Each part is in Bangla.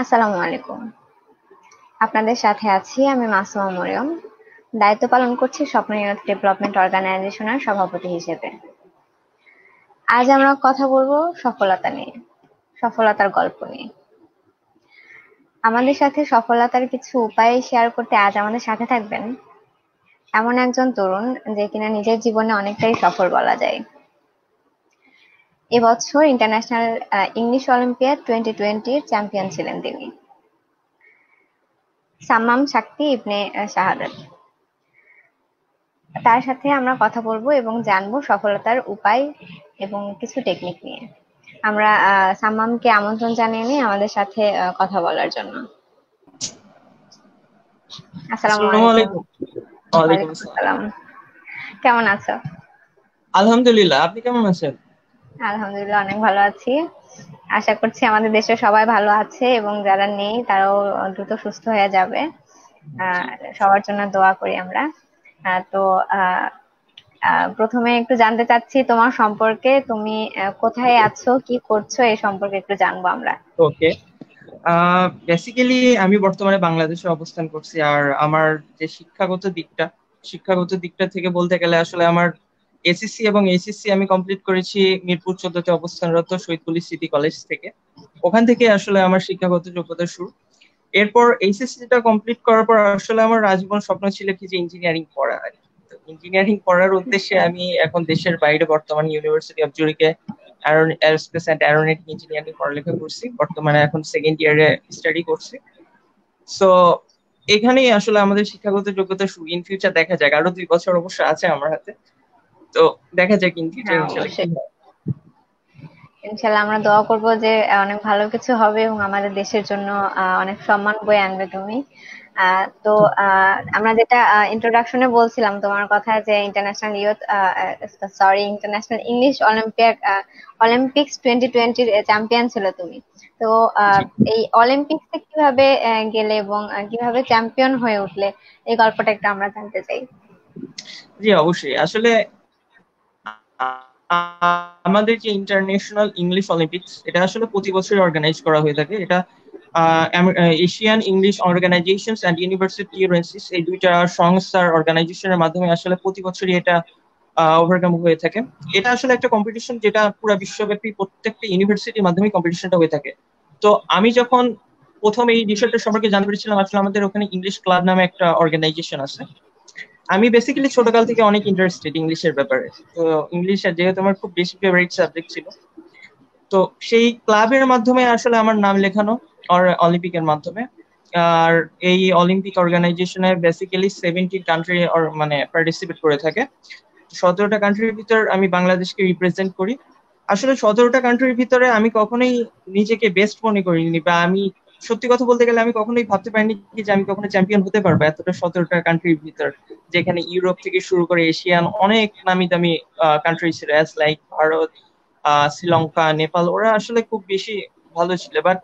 আসসালামু আলাইকুম। আপনাদের সাথে আছি আমি মাসুমা মরিয়ম। দায়িত্ব পালন করছি স্বপ্ন ইউথ ডেভেলপমেন্ট অর্গানাইজেশনের সভাপতি হিসেবে। আজ আমরা কথা বলব সফলতা নিয়ে, সফলতার গল্প নিয়ে। আমাদের সাথে সফলতার কিছু উপায় শেয়ার করতে আজ আমাদের সাথে থাকবেন এমন একজন তরুণ যে কিনা নিজের জীবনে অনেকটাই সফল বলা যায়। এবছর ইন্টারন্যাশনাল ইংলিশ অলিম্পিয়াড টোয়েন্টি টোয়েন্টির চ্যাম্পিয়ন ছিলেন তিনি। সাম্মাম শাক্তি ইবনে শাহাদাত। তার সাথে আমরা কথা বলব এবং জানব সফলতার উপায় এবং কিছু টেকনিক নিয়ে। আমরা সাম্মামকে আমন্ত্রণ জানিয়ে নিই আমাদের সাথে কথা বলার জন্য। আসসালামু আলাইকুম। ওয়ালাইকুম আসসালাম। কেমন আছো? আলহামদুলিল্লাহ আপনি কেমন আছেন? আলহামদুলিল্লাহ অনেক ভালো আছি। আশা করছি আমাদের দেশে সবাই ভালো আছে এবং যারা নেই তারাও দ্রুত সুস্থ হয়ে যাবে। সবার জন্য দোয়া করি আমরা। তো প্রথমে একটু জানতে চাচ্ছি তোমার সম্পর্কে তুমি কোথায় আছো কি করছ এই সম্পর্কে একটু জানব আমরা। ওকে। বেসিক্যালি আমি বর্তমানে বাংলাদেশে অবস্থান করছি আর আমার যে শিক্ষাগত দিকটা শিক্ষাগত দিকটা থেকে বলতে গেলে আসলে আমার এসএসসি এবং এইচএসসি আমি কমপ্লিট করেছি মিরপুর চোদ্দতে অবস্থানরত শহীদপুলি সিটি কলেজ থেকে। ওখান থেকে আসলে আমার শিক্ষাগত যোগ্যতা শুরু। এরপর এইচএসসিটা কমপ্লিট করার পর আসলে আমার রাজীবন স্বপ্ন ছিল কি যে ইঞ্জিনিয়ারিং পড়া আর ইঞ্জিনিয়ারিং পড়ার উদ্দেশ্যে আমি এখন দেশের বাইরে বর্তমান ইউনিভার্সিটি অফ জুরিকে এরোস্পেস অ্যান্ড অ্যারোনেটিক ইঞ্জিনিয়ারিং পড়ালেখা করছি। বর্তমানে এখন সেকেন্ড ইয়ারে স্টাডি করছি। সো এখানেই আসলে আমাদের শিক্ষাগত যোগ্যতা শুরু। ইন ফিউচার দেখা যায় আরও দুই বছর অবশ্য আছে আমার হাতে। তো দেখা যাক ইন ফিউচার ইনশাল্লাহ। আমরা দোয়া করব যে অনেক ভালো কিছু হবে এবং আমাদের দেশের জন্য অনেক সম্মান বয়ে আনবে তুমি। তো আমরা যেটা ইন্ট্রোডাকশনে বলছিলাম তোমার কথা যে international youth sorry international English olympiad olympics twenty টোয়েন্টির চ্যাম্পিয়ন ছিল তুমি। তো এই অলিম্পিক্সে কীভাবে গেলে এবং কীভাবে চ্যাম্পিয়ন হয়ে উঠলে এই গল্পটা একটু আমরা জানতে চাই। জি অবশ্যই। আসলে আমাদের যে ইন্টারন্যাশনাল ইংলিশ অলিম্পিক্স এটা আসলে প্রতি বছরই অর্গানাইজ করা হয়ে থাকে। এটা Asian English organisation and university ইউরেন্সিস এই দুইটা সংস্থার অর্গানাইজেশনের মাধ্যমে আসলে প্রতি বছরই এটা ওভারকাম হয়ে থাকে। এটা আসলে একটা কম্পিটিশন যেটা পুরো বিশ্বব্যাপী প্রত্যেকটা ইউনিভার্সিটির মাধ্যমে কম্পিটিশনটা হয়ে থাকে। তো আমি যখন প্রথম এই বিষয়টা সম্পর্কে জানতে পেরেছিলাম, আসলে আমাদের ওখানে ইংলিশ ক্লাব নামে একটা অর্গানাইজেশন আছে। আমি বেসিক্যালি ছোটকাল থেকে অনেক ইন্টারেস্টেড ইংলিশের ব্যাপারে। তো ইংলিশ যেহেতু আমার খুব বেশি ফেভারিট সাবজেক্ট ছিল, তো সেই ক্লাবের মাধ্যমে আসলে আমার নাম লেখানো আর অলিম্পিকের মাধ্যমে। আর এই অলিম্পিক অর্গানাইজেশনে বেসিক্যালি সেভেন্টি কান্ট্রি মানে পার্টিসিপেট করে থাকে। সতেরোটা কান্ট্রির ভিতর আমি বাংলাদেশকে রিপ্রেজেন্ট করি। আসলে সতেরোটা কান্ট্রির ভিতরে আমি কখনোই নিজেকে বেস্ট মনে করিনি বা আমি সত্যি কথা বলতে গেলে আমি কখনোই ভাবতে পারিনি যে আমি কখনো চ্যাম্পিয়ন হতে পারব এতটা সতেরোটা কান্ট্রির ভিতর, যেখানে ইউরোপ থেকে শুরু করে এশিয়ান অনেক নামি দামি কান্ট্রি ছিল অ্যাজ লাইক ভারত শ্রীলঙ্কা নেপাল ওরা আসলে খুব বেশি ভালো ছিল। বাট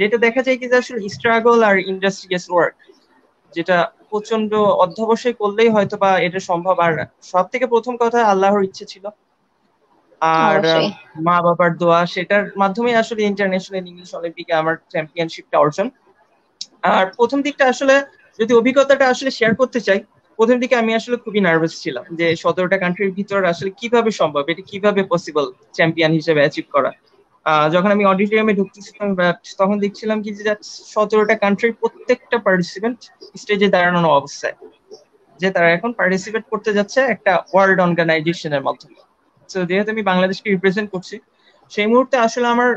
যেটা দেখা যায় কি যে আসলে স্ট্রাগল আর ইন্ডাস্ট্রিয়াস ওয়ার্ক যেটা প্রচণ্ড অধ্যবসায় করলেই হয়তো বা এটা সম্ভব। আর সব থেকে প্রথম কথা আল্লাহর ইচ্ছে ছিল। আর মা বাবার দোয়া সেটার মাধ্যমে আসলে ইন্টারন্যাশনাল ইংলিশ অলিম্পিকে আমার চ্যাম্পিয়নশিপটা অর্জন। আর প্রথম দিকটা আসলে যদি অভিজ্ঞতাটা আসলে শেয়ার করতে চাই প্রথম দিকে আমি আসলে খুবই নার্ভাস ছিলাম যে সতেরোটা কান্ট্রির ভিতর আসলে কীভাবে সম্ভব এটা কীভাবে পসিবল চ্যাম্পিয়ন হিসেবে অ্যাচিভ করা। যখন আমি অডিটোরিয়ামে ঢুকতেছিলাম তখন দেখছিলাম কি যে সতেরোটা কান্ট্রির প্রত্যেকটা পার্টিসিপেন্ট স্টেজে দাঁড়ানো অবস্থায় যে তারা এখন পার্টিসিপেট করতে যাচ্ছে একটা ওয়ার্ল্ড অর্গানাইজেশনের মাধ্যমে। যেহেতু আমি বাংলাদেশকে রিপ্রেজেন্ট করছি, সেই মুহূর্তে আসলে আমার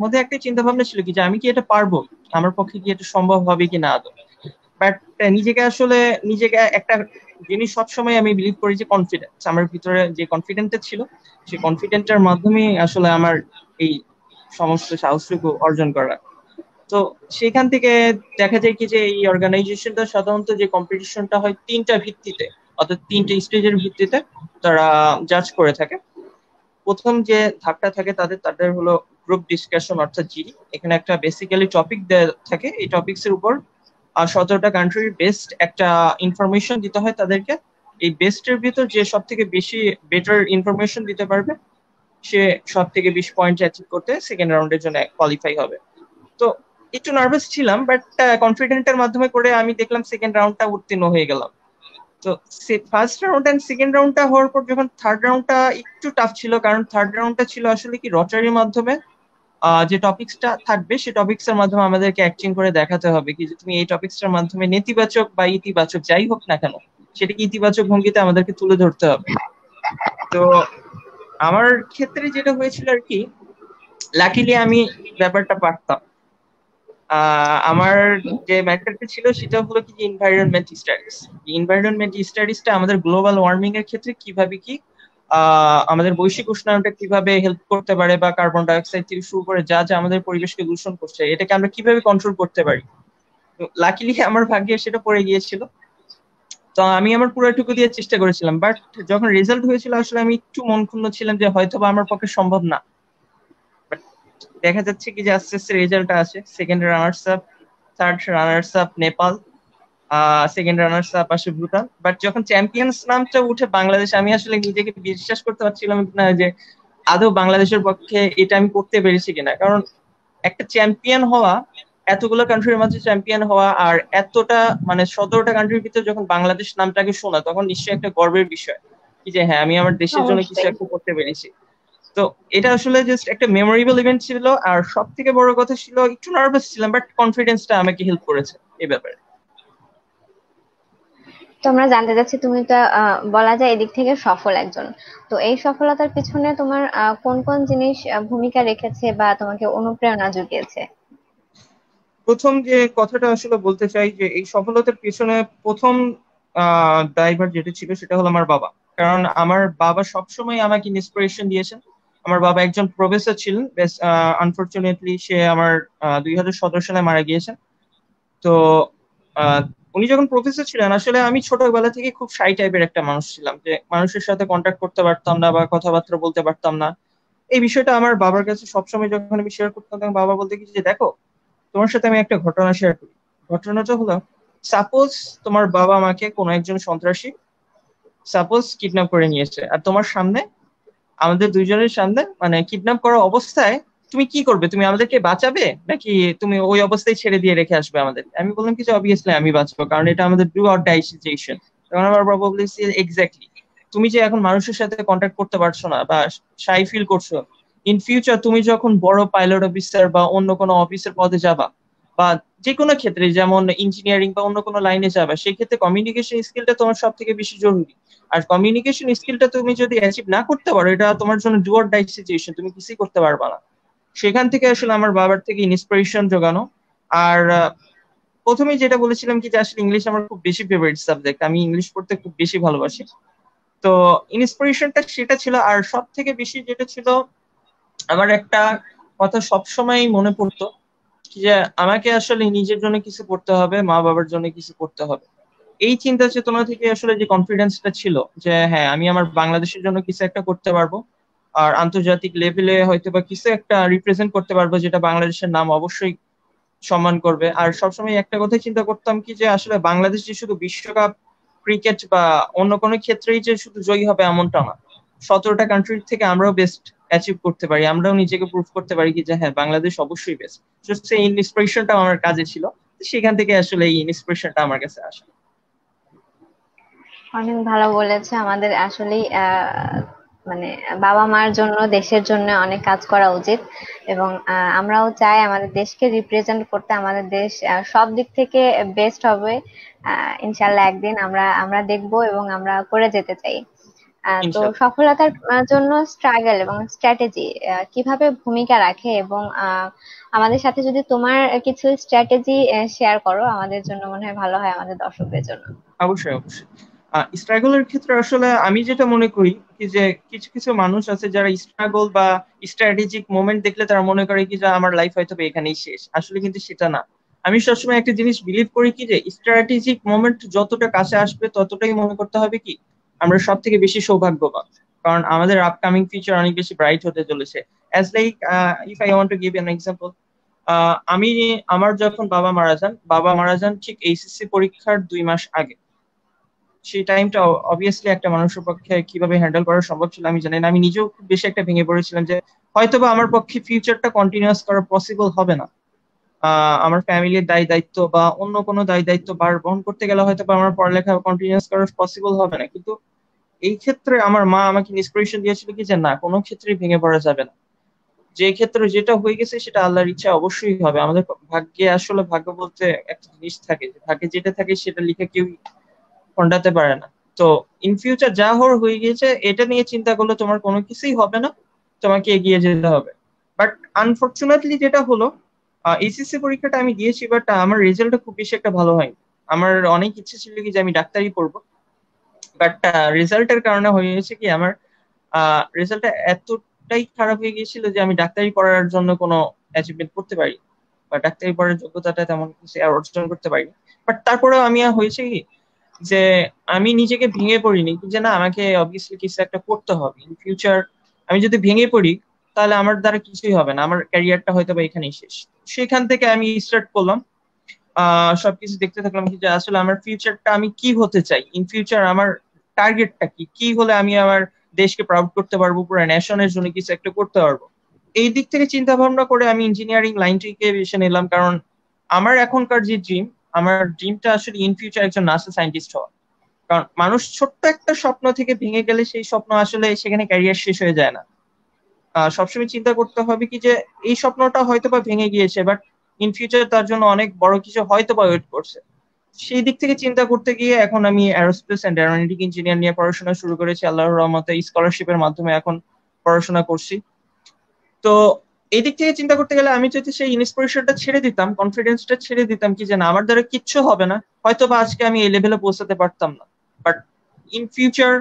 মধ্যে একটা চিন্তা ভাবনা ছিল কি, যে আমি কি এটা পারব? আমার পক্ষে কি এটা সম্ভব হবে কি না? আদৌ বাট নিজেকে আসলে, নিজেকে একটা জিনিস সবসময় আমি বিলিভ করি যে কনফিডেন্স আমার ভিতরে যে কনফিডেন্টটা ছিল, সেই কনফিডেন্টটার মাধ্যমে আসলে আমার এই সমস্ত সাহসটুকু অর্জন করা। তো সেখান থেকে দেখা যায় কি যে এই অর্গানাইজেশনটা সাধারণত যে কম্পিটিশনটা হয় তিনটা ভিত্তিতে, অর্থাৎ তিনটা স্টেজের ভিত্তিতে তারা জাজ করে থাকে। প্রথম যে ধাপটা থাকে তাদের তাদের হলো গ্রুপ ডিসকাশন অর্থাৎ জিডি। এখানে একটা বেসিক্যালি টপিক দেওয়া থাকে। এই টপিকস এর উপর সতেরোটা কান্ট্রির বেস্ট একটা ইনফরমেশন দিতে হয় তাদেরকে। এই বেস্টের ভিতর যে সব থেকে বেশি বেটার ইনফরমেশন দিতে পারবে, সে সব থেকে বেশি পয়েন্ট অ্যাচিভ করতে সেকেন্ড রাউন্ডের জন্য কোয়ালিফাই হবে। তো একটু নার্ভাস ছিলাম বাট কনফিডেন্টের মাধ্যমে করে আমি দেখলাম সেকেন্ড রাউন্ডটা উত্তীর্ণ হয়ে গেলাম। তো ফার্স্ট রাউন্ড এন্ড সেকেন্ড রাউন্ডটা হওয়ার পর যখন থার্ড রাউন্ডটা একটু টাফ ছিল, কারণ থার্ড রাউন্ডটা ছিল আসলে কি রটারির মাধ্যমে যে টপিক্সটা থাকবে সেই টপিক্স এর মাধ্যমে আমাদেরকে অ্যাক্টিং করে দেখাতে হবে কি তুমি এই টপিক্সটার মাধ্যমে নেতিবাচক বা ইতিবাচক যাই হোক না কেন, সেটাকে ইতিবাচক ভঙ্গিতে আমাদেরকে তুলে ধরতে হবে। তো আমার ক্ষেত্রে যেটা হয়েছিল আর কি লাকিলি আমি ব্যাপারটা পারতাম। আমার যে ম্যাটারটা ছিল সেটা হলো কি এনভায়রনমেন্ট স্টাডিজ এনভায়রনমেন্ট স্টাডিজটা আমাদের গ্লোবাল ওয়ার্মিং এর ক্ষেত্রে কীভাবে কি আমাদের বৈশ্বিক উষ্ণায়নটা কীভাবে হেল্প করতে পারে বা কার্বন ডাইঅক্সাইড থেকে শুরু করে যা যা আমাদের পরিবেশকে দূষণ করছে, এটাকে আমরা কীভাবে কন্ট্রোল করতে পারি? লাকিলি আমার ভাগ্যে সেটা পড়ে গিয়েছিল। তো আমি আমার পুরোটুকু দিয়ে চেষ্টা করেছিলাম বাট যখন রেজাল্ট হয়েছিল, আসলে আমি একটু মন ক্ষুণ্ণ ছিলাম যে হয়তো বা আমার পক্ষে সম্ভব না। দেখা যাচ্ছে কি যে আস্তে আস্তে রেজাল্ট আছে second runners up third runners up Nepal second runners up আসে ভুটান। বাট যখন চ্যাম্পিয়ন্স নামটা উঠে বাংলাদেশ আমি আসলে নিজেকে বিশ্বাস করতে পারছিলাম না যে আদৌ বাংলাদেশের পক্ষে এটা আমি করতে পেরেছি কিনা। কারণ একটা চ্যাম্পিয়ন হওয়া এতগুলো কান্ট্রির মাঝে চ্যাম্পিয়ন হওয়া আর এতটা মানে সতেরোটা কান্ট্রির ভিতরে যখন বাংলাদেশ নামটাকে শোনা তখন নিশ্চয়ই একটা গর্বের বিষয়। কি যে হ্যাঁ আমি আমার দেশের জন্য কিছু একটা করতে পেরেছি। তো এটা আসলে জাস্ট একটা মেমোরেবল ইভেন্ট ছিল আর সব থেকে বড় কথা ছিল একটু নার্ভাস ছিলাম বাট কনফিডেন্সটা আমাকে হেল্প করেছে এই ব্যাপারে। তো আমরা জানতে চাচ্ছি তুমি তো বলা যায় এদিক থেকে সফল একজন। তো এই সফলতার পিছনে তোমার কোন কোন জিনিস ভূমিকা রেখেছে বা তোমাকে অনুপ্রেরণা জুগিয়েছে? প্রথম যে কথাটা আসলে বলতে চাই যে এই সফলতার পিছনে প্রথম ড্রাইভার যেটা ছিল সেটা হলো আমার বাবা। কারণ আমার বাবা সবসময় আমাকে ইন্সপিরেশন দিয়েছেন। আমার বাবা একজন প্রফেসর ছিলেন, বেশ আনফর্চুনেটলি সে আমার দুই হাজার সতেরো সালে মারা গিয়েছেন। তো উনি যখন প্রফেসর ছিলেন, আসলে আমি ছোটবেলা থেকে খুব শাই টাইপের একটা মানুষ ছিলাম, যে মানুষের সাথে কন্ট্যাক্ট করতে পারতাম না বা কথাবার্তা বলতে পারতাম না। এই বিষয়টা আমার বাবার কাছে সবসময় যখন আমি শেয়ার করতাম, তখন বাবা বলতে কি যে দেখো, তোমার সাথে আমি একটা ঘটনা শেয়ার করি। ঘটনাটা হলো সাপোজ তোমার বাবা মাকে কোনো একজন সন্ত্রাসী সাপোজ কিডন্যাপ করে নিয়েছে, আর তোমার সামনে আমাদের দুইজনের সামনে মানে কিডন্যাপ করা অবস্থায় তুমি কি করবে? তুমি আমাদেরকে বাঁচাবে? নাকি তুমি ওই অবস্থায় ছেড়ে দিয়ে রেখে আসবে আমাদের? আমি বললাম কিছু অবভিয়াসলি আমি বাঁচবো, কারণ এটা আমাদের ডু অর ডাই সিচুয়েশন তখন আমার বাবা বলেছি এক্স্যাক্টলি তুমি যে এখন মানুষের সাথে কন্ট্যাক্ট করতে পারছ না বা শাই ফিল করছ ইন ফিউচার তুমি যখন বড় পাইলট অফিসার বা অন্য কোনো অফিসের পদে যাবা বা যে কোনো ক্ষেত্রে, যেমন ইঞ্জিনিয়ারিং বা অন্য কোনো লাইনে যাবা সেই ক্ষেত্রে কমিউনিকেশন স্কিলটা তোমার সব থেকে বেশি জরুরি। আর কমিউনিকেশন স্কিলটা তুমি যদি অ্যাচিভ না করতে পারো, এটা তোমার জন্য ডুয়ার ডাই সিচুয়েশন তুমি কিছুই করতে পারবা না। সেখান থেকে আসলে আমার বাবার থেকে ইন্সপিরেশন জোগানো। আর প্রথমেই যেটা বলেছিলাম কি যে আসলে ইংলিশ আমার খুব বেশি ফেভারিট সাবজেক্ট আমি ইংলিশ পড়তে খুব বেশি ভালোবাসি। তো ইন্সপিরেশনটা সেটা ছিল, আর সব থেকে বেশি যেটা ছিল, আমার একটা কথা সবসময় মনে পড়তো যে আমাকে আসলে নিজের জন্য কিছু করতে হবে, মা বাবার জন্য কিছু করতে হবে। এই চিন্তা চেতনা থেকে আসলে যে কনফিডেন্সটা ছিল যে হ্যাঁ আমি আমার বাংলাদেশের জন্য কিছু একটা করতে পারব, আর আন্তর্জাতিক লেভেলে হয়তো বা কিছু একটা রিপ্রেজেন্ট করতে পারব যেটা বাংলাদেশের নাম অবশ্যই সম্মান করবে। আর সবসময় একটা কথাই চিন্তা করতাম কি যে, আসলে বাংলাদেশ যে শুধু বিশ্বকাপ ক্রিকেট বা অন্য কোনো ক্ষেত্রেই যে শুধু জয়ী হবে এমনটা না। সতেরোটা কান্ট্রি থেকে আমরাও বেস্ট অ্যাচিভ করতে পারি, আমরাও নিজেকে প্রুভ করতে পারি কি যে হ্যাঁ বাংলাদেশ অবশ্যই বেস্ট সেই ইন্সপিরেশনটা আমার কাজে ছিল, সেখান থেকে আসলে এই ইন্সপিরেশনটা আমার কাছে আসে। অনেক ভালো বলেছে, আমাদের আসলেই মানে বাবা মার জন্য, দেশের জন্য অনেক কাজ করা উচিত এবং আমরাও চাই আমাদের দেশকে রিপ্রেজেন্ট করতে আমাদের দেশ সব দিক থেকে বেস্ট হবে। ইনশাল্লাহ একদিন আমরা আমরা দেখব এবং আমরা করে যেতে চাই। তো সফলতার জন্য স্ট্রাগল এবং স্ট্র্যাটেজি কীভাবে ভূমিকা রাখে এবং আমাদের সাথে যদি তোমার কিছু স্ট্র্যাটেজি শেয়ার করো আমাদের জন্য মনে হয় ভালো হয় আমাদের দর্শকদের জন্য। অবশ্যই অবশ্যই। স্ট্রাগলের ক্ষেত্রে আসলে আমি যেটা মনে করি যে কিছু কিছু মানুষ আছে যারা স্ট্রাগল বা স্ট্র্যাটেজিক মোমেন্ট দেখলে তারা মনে করে কি যে আমার লাইফ হয়তো এখানেই শেষ। আসলে কিন্তু সেটা না। আমি সবসময় একটা জিনিস বিলিভ করি কি যে স্ট্র্যাটেজিক মোমেন্ট যতটা কাছে আসবে ততটাই মনে করতে হবে কি আমরা সব থেকে বেশি সৌভাগ্যবান। কারণ আমাদের আপকামিং ফিউচার অনেক বেশি ব্রাইট হতে চলেছে। As like if I want to give an example আমি, আমার যখন বাবা মারা যান, বাবা মারা যান ঠিক এইচএসসি পরীক্ষার দুই মাস আগে। সেই টাইমটা অবভিয়াসলি একটা মানুষের পক্ষে কীভাবে হ্যান্ডেল করা সম্ভব ছিল আমি জানি না। আমি নিজেও খুব বেশি একটা ভেঙে পড়েছিলাম যে হয়তো বা আমার পক্ষে ফিউচারটা কন্টিনিউয়াস করা পসিবল হবে না। আমার ফ্যামিলির দায় দায়িত্ব বা অন্য কোনো দায় দায়িত্ব বার বহন করতে গেলে হয়তো আমার পড়ালেখা কন্টিনিউস করা পসিবল হবে না। কিন্তু এই ক্ষেত্রে আমার মা আমাকে ইন্সপিরেশন দিয়েছিল কি যে না, কোনো ক্ষেত্রেই ভেঙে পড়া যাবে না। যে ক্ষেত্রে যেটা হয়ে গেছে সেটা আল্লাহর ইচ্ছা অবশ্যই হবে। আমাদের ভাগ্যে আসলে ভাগ্য বলতে একটা জিনিস থাকে ভাগ্যে যেটা থাকে সেটা লিখে কেউ খন্ডাতে পারে না। তো ইন ফিউচার যা হওয়ার হয়ে গিয়েছে, এটা নিয়ে চিন্তা করলে তোমার কোনো কিছুই হবে না। তোমাকে এগিয়ে যেতে হবে। বাট আনফর্চুনেটলি যেটা হলো এসএসসি পরীক্ষাটা আমি দিয়েছি বাট আমার রেজাল্টটা খুব বেশি একটা ভালো হয়নি। আমার অনেক ইচ্ছে ছিল কি যে আমি ডাক্তারি পড়ব বাট রেজাল্টের কারণে হয়েছে কি আমার রেজাল্টটা এতটাই খারাপ হয়ে গিয়েছিল যে আমি ডাক্তারি পড়ার জন্য কোনো অ্যাচিভমেন্ট করতে পারি বা ডাক্তারি পড়ার যোগ্যতাটা তেমন কিছু অর্জন করতে পারি বাট তারপরেও আমি হয়েছে কি যে আমি নিজেকে ভেঙে পড়িনি, যে না, আমাকে অবভিয়াসলি কিছু একটা করতে হবে। ইন ফিউচার আমি যদি ভেঙে পড়ি তাহলে আমার দ্বারা কিছুই হবে না। আমার ক্যারিয়ারটা হয়তো বা এখানেই শেষ। সেখান থেকে আমি স্টার্ট করলাম। সবকিছু দেখতে থাকলাম যে আসলে আমার ফিউচারটা আমি কি হতে চাই? ইন ফিউচার আমার টার্গেটটা কি? কি হলে আমি আমার দেশকে প্রাউড করতে পারব? পুরো ন্যাশনের জন্য কিছু একটা করতে পারব? এই দিক থেকে চিন্তা ভাবনা করে আমি ইঞ্জিনিয়ারিং লাইনটিকে বেছে নিলাম। কারণ আমার এখনকার যে ড্রিম আমার ড্রিমটা আসলে ইন ফিউচার একজন নাসা সায়েন্টিস্ট হওয়া। কারণ মানুষ ছোট্ট একটা স্বপ্ন থেকে ভেঙে গেলে সেই স্বপ্ন আসলে সেখানে ক্যারিয়ার শেষ হয়ে যায় না। সবসময় চিন্তা করতে হবে কি যে এই স্বপ্নটা হয়তো বা ভেঙে গিয়েছে বাট ইন ফিউচার তার জন্য অনেক বড় কিছু হয়তো বা ওয়েট করছে। সেই দিক থেকে চিন্তা করতে গিয়ে এখন আমি অ্যারোস্পেস অ্যান্ড অ্যারোনটিক ইঞ্জিনিয়ার নিয়ে পড়াশোনা শুরু করেছি, আল্লাহর রহমতে স্কলারশিপের মাধ্যমে এখন পড়াশোনা করছি। তো এই দিক থেকে চিন্তা করতে গেলে আমি যদি সেই ইন্সপিরেশনটা ছেড়ে দিতাম কনফিডেন্সটা ছেড়ে দিতাম কি যে না, আমার দ্বারা কিচ্ছু হবে না হয়তো বা আজকে আমি এই লেভেলে পৌঁছাতে পারতাম না। বাট ইন ফিউচার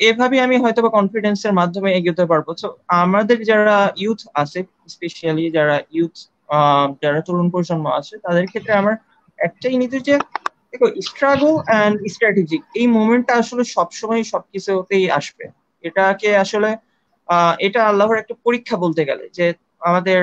এভাবে আমি হয়তো বা কনফিডেন্সের মাধ্যমে এগোতে পারব। তো আমাদের যারা ইউথ আছে স্পেশালি যারা ইউথ যারা তরুণ প্রজন্ম আছে, তাদের ক্ষেত্রে আমার একটাই নীতি যে, দেখো স্ট্রাগল অ্যান্ড স্ট্র্যাটেজিক এই মোমেন্টটা আসলে সবসময় সবকিছুতেই আসবে। এটাকে আসলে এটা আল্লাহর একটা পরীক্ষা বলতে গেলে যে, আমাদের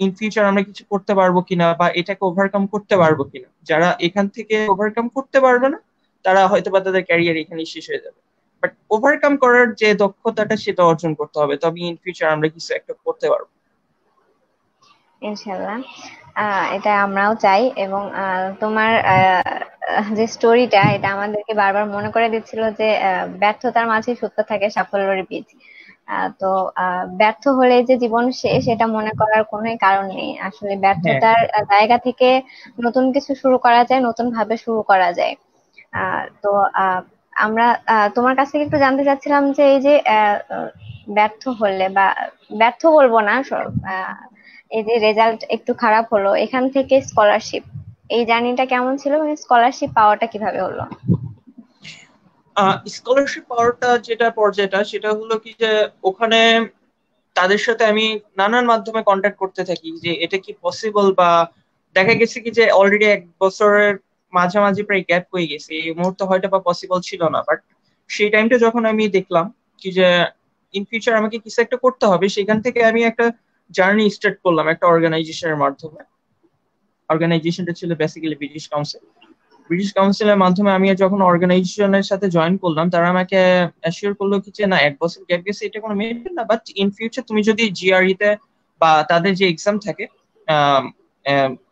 ইন ফিউচার আমরা কিছু করতে পারব কিনা বা এটাকে ওভারকাম করতে পারব কিনা। যারা এখান থেকে ওভারকাম করতে পারবে না, তারা হয়তো বা তাদের ক্যারিয়ার এখানেই শেষ হয়ে যাবে। বাট ওভারকাম করার যে দক্ষতাটা সেটা অর্জন করতে হবে। তবে ইন ফিউচার আমরা কিছু একটা করতে পারব। ইনশাল্লাহ এটা আমরাও চাই এবং তোমার যে স্টোরিটা এটা আমাদেরকে বারবার মনে করে দিচ্ছিল যে ব্যর্থতার মাঝে সত্য থাকে সাফল্যের বীজ তো ব্যর্থ হলে যে জীবন শেষ এটা মনে করার কোনো কারণ নেই। আসলে ব্যর্থতার হ্যাঁ। জায়গা থেকে নতুন কিছু শুরু করা যায় নতুন ভাবে শুরু করা যায়। তো আমরা তোমার কাছ থেকে একটু জানতে চাচ্ছিলাম যে এই যে ব্যর্থ হলে বা, ব্যর্থ বলব না এই যে রেজাল্ট একটু খারাপ হলো, এখান থেকে স্কলারশিপ এই জার্নিটা কেমন ছিল? মানে স্কলারশিপ পাওয়াটা কীভাবে হলো? স্কলারশিপ পাওয়াটা যেটা পর্যায়টা, সেটা হলো কি যে, ওখানে তাদের সাথে আমি নানান মাধ্যমে কন্ট্যাক্ট করতে থাকি যে, এটা কি পসিবল বা দেখা গেছে কি যে অলরেডি এক বছরের মাঝামাঝি প্রায় গ্যাপ হয়ে গেছে। এই মুহূর্তে হয়তো বা পসিবল ছিল না বাট সেই টাইমটা যখন আমি দেখলাম কি যে ইন ফিউচার আমাকে কিছু একটা করতে হবে, সেখান থেকে আমি একটা জার্নি স্টার্ট করলাম একটা অর্গানাইজেশনের মাধ্যমে। অর্গানাইজেশনটা ছিল বেসিক্যালি ব্রিটিশ কাউন্সিল ব্রিটিশ কাউন্সিলের মাধ্যমে আমি যখন অর্গানাইজেশনের সাথে জয়েন করলাম, তারা আমাকে অ্যাসিওর করল কি যে না, এক বছর গ্যাপ গেছে, এটা কোনো মেরিট না বাট ইন ফিউচার তুমি যদি জিআরইতে e বা তাদের যে এক্সাম থাকে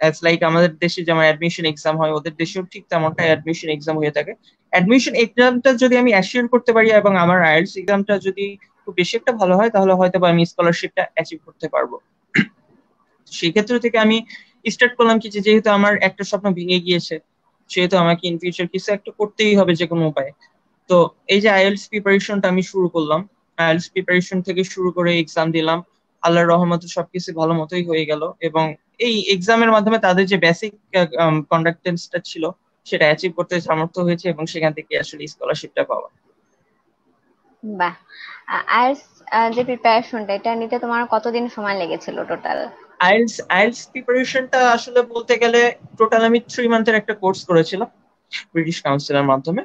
অ্যাজ লাইক আমাদের দেশে যেমন অ্যাডমিশন এক্সাম হয়, ওদের দেশেও ঠিক তেমনটা অ্যাডমিশন এক্সাম হয়ে থাকে। অ্যাডমিশন এক্সামটা যদি আমি অ্যাসিওর করতে পারি এবং আমার আইএলস এক্সামটা যদি খুব বেশি একটা ভালো হয়, তাহলে হয়তো আমি স্কলারশিপটা অ্যাচিভ করতে পারব। সেই ক্ষেত্র থেকে আমি স্টার্ট করলাম কি যেহেতু আমার একটা স্বপ্ন ভেঙে গিয়েছে, সেহেতু আমাকে ইন ফিউচার কিছু একটা করতেই হবে যে কোনো উপায়ে। তো এই যে আইএলস প্রিপারেশনটা আমি শুরু করলাম। আইএলস প্রিপারেশন থেকে শুরু করে এক্সাম দিলাম। আল্লাহর রহমতে সবকিছু ভালো মতোই হয়ে গেল এবং এই এক্সামের মাধ্যমে তাদের যে বেসিক কন্ডাক্টেন্সটা ছিল সেটা অ্যাচিভ করতে সামর্থ্য হয়েছে এবং সেখান থেকে আসলে স্কলারশিপটা পাওয়া। বাহ। আইএলস যে প্রিপারেশনটা এটা নিতে তোমার কতদিন সময় লেগেছিল টোটাল আইএলস আইএলস প্রিপারেশনটা আসলে বলতে গেলে টোটাল আমি থ্রি মান্থের একটা কোর্স করেছিলাম ব্রিটিশ কাউন্সিলের মাধ্যমে।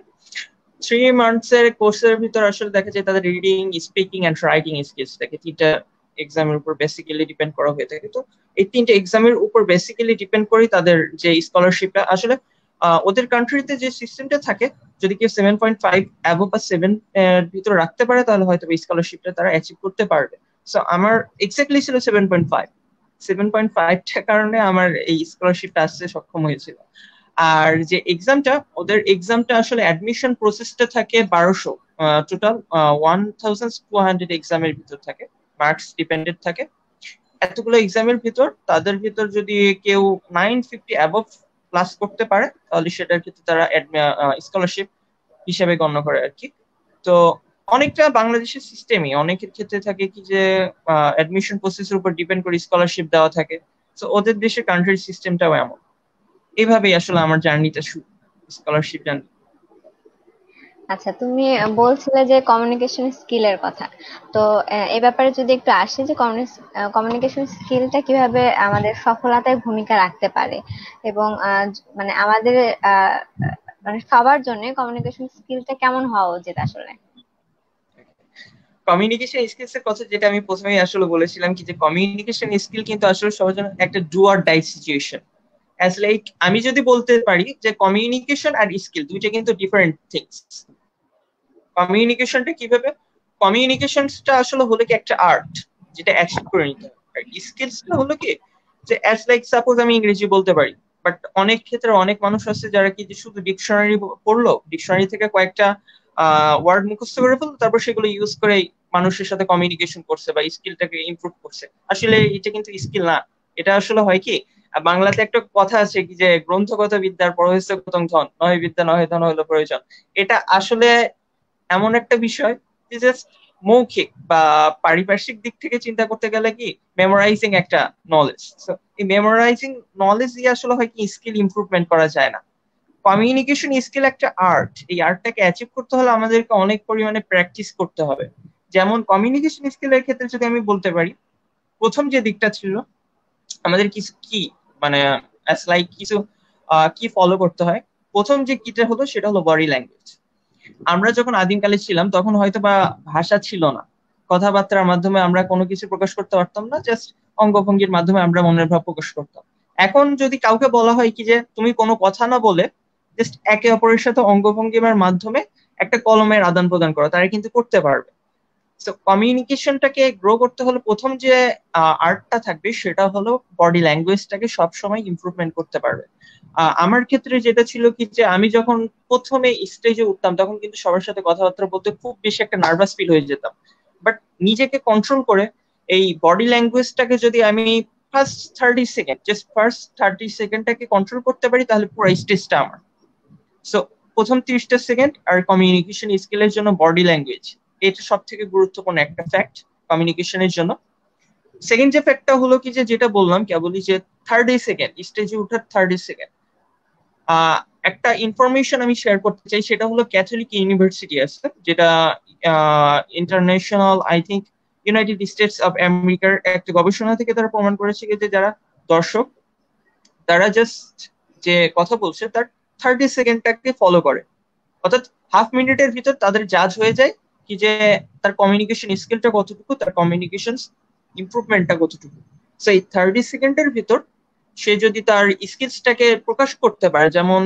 থ্রি মান্থসের কোর্সের ভিতর আসলে দেখা যায় তাদের reading speaking and writing skills থাকে তিনটা এক্সামের উপর বেসিক্যালি ডিপেন্ড করা হয়ে থাকে। তো এই তিনটে এক্সামের উপর বেসিক্যালি ডিপেন্ড করে তাদের যে স্কলারশিপটা আসলে ওদের কান্ট্রিতে যে সিস্টেমটা থাকে, যদি কেউ সেভেন পয়েন্ট ফাইভ অ্যাভো বা সেভেন এর ভিতরে রাখতে পারে, তাহলে হয়তো স্কলারশিপটা তারা অ্যাচিভ করতে পারবে। সো আমার এক্স্যাক্টলি ছিল seven point five seven point ফাইভটার কারণে আমার এই স্কলারশিপটা আসতে সক্ষম হয়েছিল। আর যে এক্সামটা ওদের এক্সামটা আসলে অ্যাডমিশন প্রসেসটা থাকে বারোশো total one thousand two hundred এক্সামের ভিতর থাকে। মার্কস ডিপেন্ডেন্ট থাকে। এতগুলো এক্সামের ভিতর, তাদের ভিতর যদি কেউ নাইন ফিফটি অ্যাবভ ক্লাস করতে পারে, তাহলে সেটার ক্ষেত্রে তারা স্কলারশিপ হিসেবে গণ্য করে আর কি। তো অনেকটা বাংলাদেশের সিস্টেমই অনেকের ক্ষেত্রে থাকে কি যে অ্যাডমিশন প্রসেসের উপর ডিপেন্ড করে স্কলারশিপ দেওয়া থাকে। তো ওদের দেশের কান্ট্রির সিস্টেমটাও এমন। এইভাবেই আসলে আমার জার্নিটা শুরু স্কলারশিপ জার্নি আচ্ছা তুমি বলছিলে যে কমিউনিকেশন স্কিলের কথা। তো এই ব্যাপারে যদি একটু আসি যে কমিউনিকেশন স্কিলটা কীভাবে আমাদের সফলতায় ভূমিকা রাখতে পারে এবং মানে আমাদের মানে সবার জন্য কমিউনিকেশন স্কিলটা কেমন হওয়া উচিত আসলে? কমিউনিকেশন স্কিলস এর কথা যেটা আমি প্রথমেই আসলে বলেছিলাম কি যে কমিউনিকেশন স্কিল কিন্তু আসলে সবার জন্য একটা do or die situation as like আমি যদি বলতে পারি যে কমিউনিকেশন আর স্কিল দুইটা কিন্তু ডিফারেন্ট থিংস কমিউনিকেশনটা কীভাবে? কমিউনিকেশনটা আসলে হলো কি একটা আর্ট যেটা অ্যাচিভ করে নিতে আর স্কিলসটা হলো কি, যে অ্যাজ লাইক সাপোজ আমি ইংরেজি বলতে পারি বাট অনেক ক্ষেত্রে অনেক মানুষ আছে যারা কি যে শুধু ডিকশনারি পড়ল ডিকশনারি থেকে কয়েকটা ওয়ার্ড মুখস্থ করে ফেলল, তারপর সেগুলো ইউজ করে মানুষের সাথে কমিউনিকেশন করছে বা স্কিলটাকে ইমপ্রুভ করছে। আসলে এটা কিন্তু স্কিল না। এটা আসলে হয় কি বাংলাতে একটা কথা আছে কি যে, গ্রন্থগত বিদ্যার পরহস্য ধন নয় বিদ্যা নয় ধন হলো প্রয়োজন। এটা আসলে এমন একটা বিষয় যে জাস্ট মৌখিক বা পারিপার্শ্বিক দিক থেকে চিন্তা করতে গেলে কি মেমোরাইজিং একটা নলেজ এই মেমোরাইজিং নলেজ দিয়ে আসলে হয় কি স্কিল ইমপ্রুভমেন্ট করা যায় না। কমিউনিকেশন স্কিল একটা আর্ট এই আর্টটাকে অ্যাচিভ করতে হলে আমাদেরকে অনেক পরিমাণে প্র্যাকটিস করতে হবে। যেমন কমিউনিকেশন স্কিলের ক্ষেত্রে যদি আমি বলতে পারি, প্রথম যে দিকটা ছিল, আমাদের কিছু কি মানে লাইক কিছু কি ফলো করতে হয়, প্রথম যে কিটা হলো সেটা হলো বডি ল্যাঙ্গুয়েজ আমরা যখন আদিমকালে ছিলাম, তখন হয়তো বা ভাষা ছিল না। কথাবার্তার মাধ্যমে আমরা কোনো কিছু প্রকাশ করতে পারতাম না জাস্ট অঙ্গভঙ্গির মাধ্যমে আমরা মনের ভাব প্রকাশ করতাম। এখন যদি কাউকে বলা হয় কি যে, তুমি কোনো কথা না বলে জাস্ট একে অপরের সাথে অঙ্গভঙ্গিমার মাধ্যমে একটা কলমের আদান প্রদান করো, তারা কিন্তু করতে পারবে। তো কমিউনিকেশনটাকে গ্রো করতে হলে প্রথম যে আর্টটা থাকবে, সেটা হলো বডি ল্যাঙ্গুয়েজটাকে সবসময় ইমপ্রুভমেন্ট করতে পারবে। আমার ক্ষেত্রে যেটা ছিল কি যে, আমি যখন প্রথমে স্টেজে উঠতাম, তখন কিন্তু সবার সাথে কথাবার্তা বলতে খুব বেশি একটা নার্ভাস ফিল হয়ে যেতাম। বাট নিজেকে কন্ট্রোল করে এই বডি ল্যাঙ্গুয়েজটাকে যদি আমি first thirty second just first thirty সেকেন্ডটাকে control করতে পারি, তাহলে পুরো স্টেজটা আমার। সো প্রথম তিরিশটা সেকেন্ড আর কমিউনিকেশন স্কিলের জন্য বডি ল্যাঙ্গুয়েজ এটা সব থেকে গুরুত্বপূর্ণ একটা ফ্যাক্ট কমিউনিকেশনের জন্য। সেকেন্ড যে ফ্যাক্টটা হলো কি যে, যেটা বললাম, কেবলই যে থার্টি সেকেন্ড স্টেজে উঠার থার্টি সেকেন্ড একটা ইনফরমেশন আমি শেয়ার করতে চাই, সেটা হলো ক্যাথলিক ইউনিভার্সিটি আছে, যেটা international I think United States of আমেরিকার একটা গবেষণা থেকে তারা প্রমাণ করেছে যে যারা দর্শক, তারা জাস্ট যে কথা বলছে, তার থার্টি সেকেন্ডটাকে ফলো করে। অর্থাৎ হাফ মিনিটের ভিতর তাদের জাজ হয়ে যায় কি যে তার কমিউনিকেশন স্কিলটা কতটুকু, তার কমিউনিকেশন ইমপ্রুভমেন্টটা কতটুকু। সো এই থার্টি সেকেন্ডের ভিতর সে যদি তার স্কিলসটাকে প্রকাশ করতে পারে, যেমন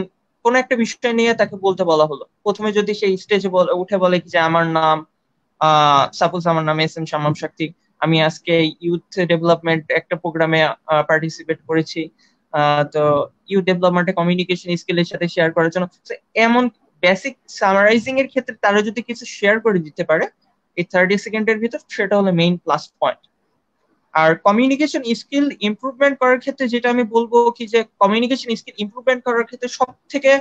কোন একটা বিষয় নিয়ে তাকে বলতে বলা হলো। প্রথমে যদি সেই স্টেজে উঠে বলে যে, আমার নাম সাপোজ আমার নাম এস এম শামাম শক্তি আমি আজকে ইউথ ডেভেলপমেন্ট একটা প্রোগ্রামে পার্টিসিপেট করেছি। তো ইউথ ডেভেলপমেন্টে কমিউনিকেশন স্কিলের সাথে শেয়ার করার জন্য। এমন বেসিক সামারাইজিং এর ক্ষেত্রে তারা যদি কিছু শেয়ার করে দিতে পারে, এই থার্টি সেকেন্ডের ভিতর সেটা হলো মেইন প্লাস পয়েন্ট আর কমিউনিকেশন স্কিল ইমপ্রুভমেন্ট করার ক্ষেত্রে যেটা আমি বলব কি যে কমিউনিকেশন স্কিল ইমপ্রুভমেন্ট করার ক্ষেত্রে সব থেকে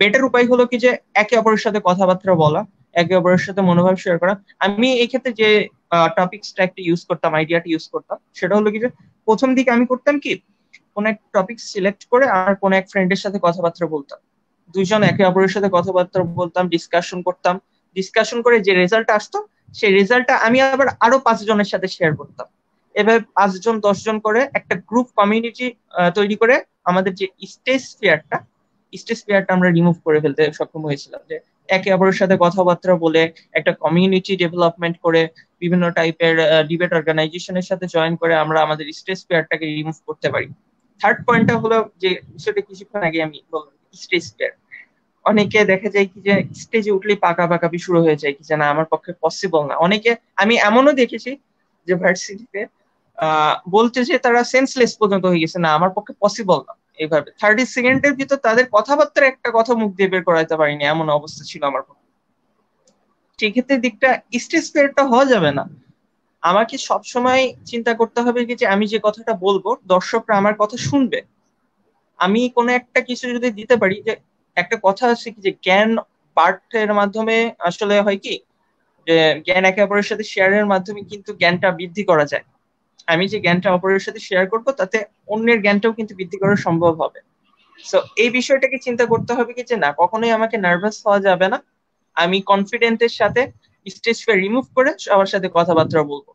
বেটার উপায় হলো কি যে একে অপরের সাথে কথাবার্তা বলা, একে অপরের সাথে মনোভাব শেয়ার করা। আমি এই ক্ষেত্রে যে টপিকসটা একটা ইউজ করতাম আইডিয়াটা ইউজ করতাম, সেটা হলো কি যে প্রথম দিকে আমি করতাম কি, কোন এক টপিক সিলেক্ট করে আর কোন এক ফ্রেন্ডের সাথে কথাবার্তা বলতাম। দুইজন একে অপরের সাথে কথাবার্তা বলতাম ডিসকাশন করতাম। ডিসকাশন করে যে রেজাল্ট আসতো, সেই রেজাল্টটা আমি আবার আরও পাঁচজনের সাথে শেয়ার করতাম। এভাবে পাঁচজন, দশজন করে একটা গ্রুপ কমিউনিটি তৈরি করে আমাদের যে স্টেজ ফেয়ারটা স্টেজ ফেয়ারটা আমরা রিমুভ করে ফেলতে সক্ষম হয়েছিলাম। যে একে অপরের সাথে কথাবার্তা বলে, একটা কমিউনিটি ডেভেলপমেন্ট করে, বিভিন্ন টাইপের ডিবেট অর্গানাইজেশনের সাথে জয়েন করে আমরা আমাদের স্টেজ ফেয়ারটাকে রিমুভ করতে পারি। থার্ড পয়েন্টটা হলো যে, বিষয়টা কিছুক্ষণ আগে আমি বললাম স্টেজ ফেয়ার অনেকে দেখা যায় কি যে স্টেজে উঠলে পাকা পাকাপি শুরু হয়ে যায়, কি যে না, আমার পক্ষে পসিবল না। অনেকে, আমি এমনও দেখেছি যে, ভার্সিটিতে বলছে যে তারা সেন্সলেস পর্যন্ত হয়ে গেছে। না, আমার পক্ষে পসিবল না। এইভাবে। থার্টি সেকেন্ডের ভিতর তাদের কথাবার্তার একটা কথা মুখ দিয়ে বের করাইতে পারিনি, এমন অবস্থা ছিল আমার পক্ষে। সেক্ষেত্রে দিকটা স্টেজ ফেয়ারটা হওয়া যাবে না। আমাকে সবসময় চিন্তা করতে হবে যে আমি যে কথাটা বলব, দর্শকরা আমার কথা শুনবে। আমি কোনো একটা কিছু যদি দিতে পারি যে একটা কথা আছে কি যে জ্ঞান পাঠের মাধ্যমে আসলে হয় কি, যে জ্ঞান একে অপরের সাথে শেয়ারের মাধ্যমে কিন্তু জ্ঞানটা বৃদ্ধি করা যায়। আমি যে জ্ঞানটা অপরের সাথে শেয়ার করব, তাতে অন্যের জ্ঞানটাও কিন্তু বৃদ্ধি করা সম্ভব হবে। সো এই বিষয়টাকে চিন্তা করতে হবে কি যে, না, কখনোই আমাকে নার্ভাস হওয়া যাবে না। আমি কনফিডেন্টের সাথে স্টেজ ফিয়ার রিমুভ করে সবার সাথে কথাবার্তা বলব।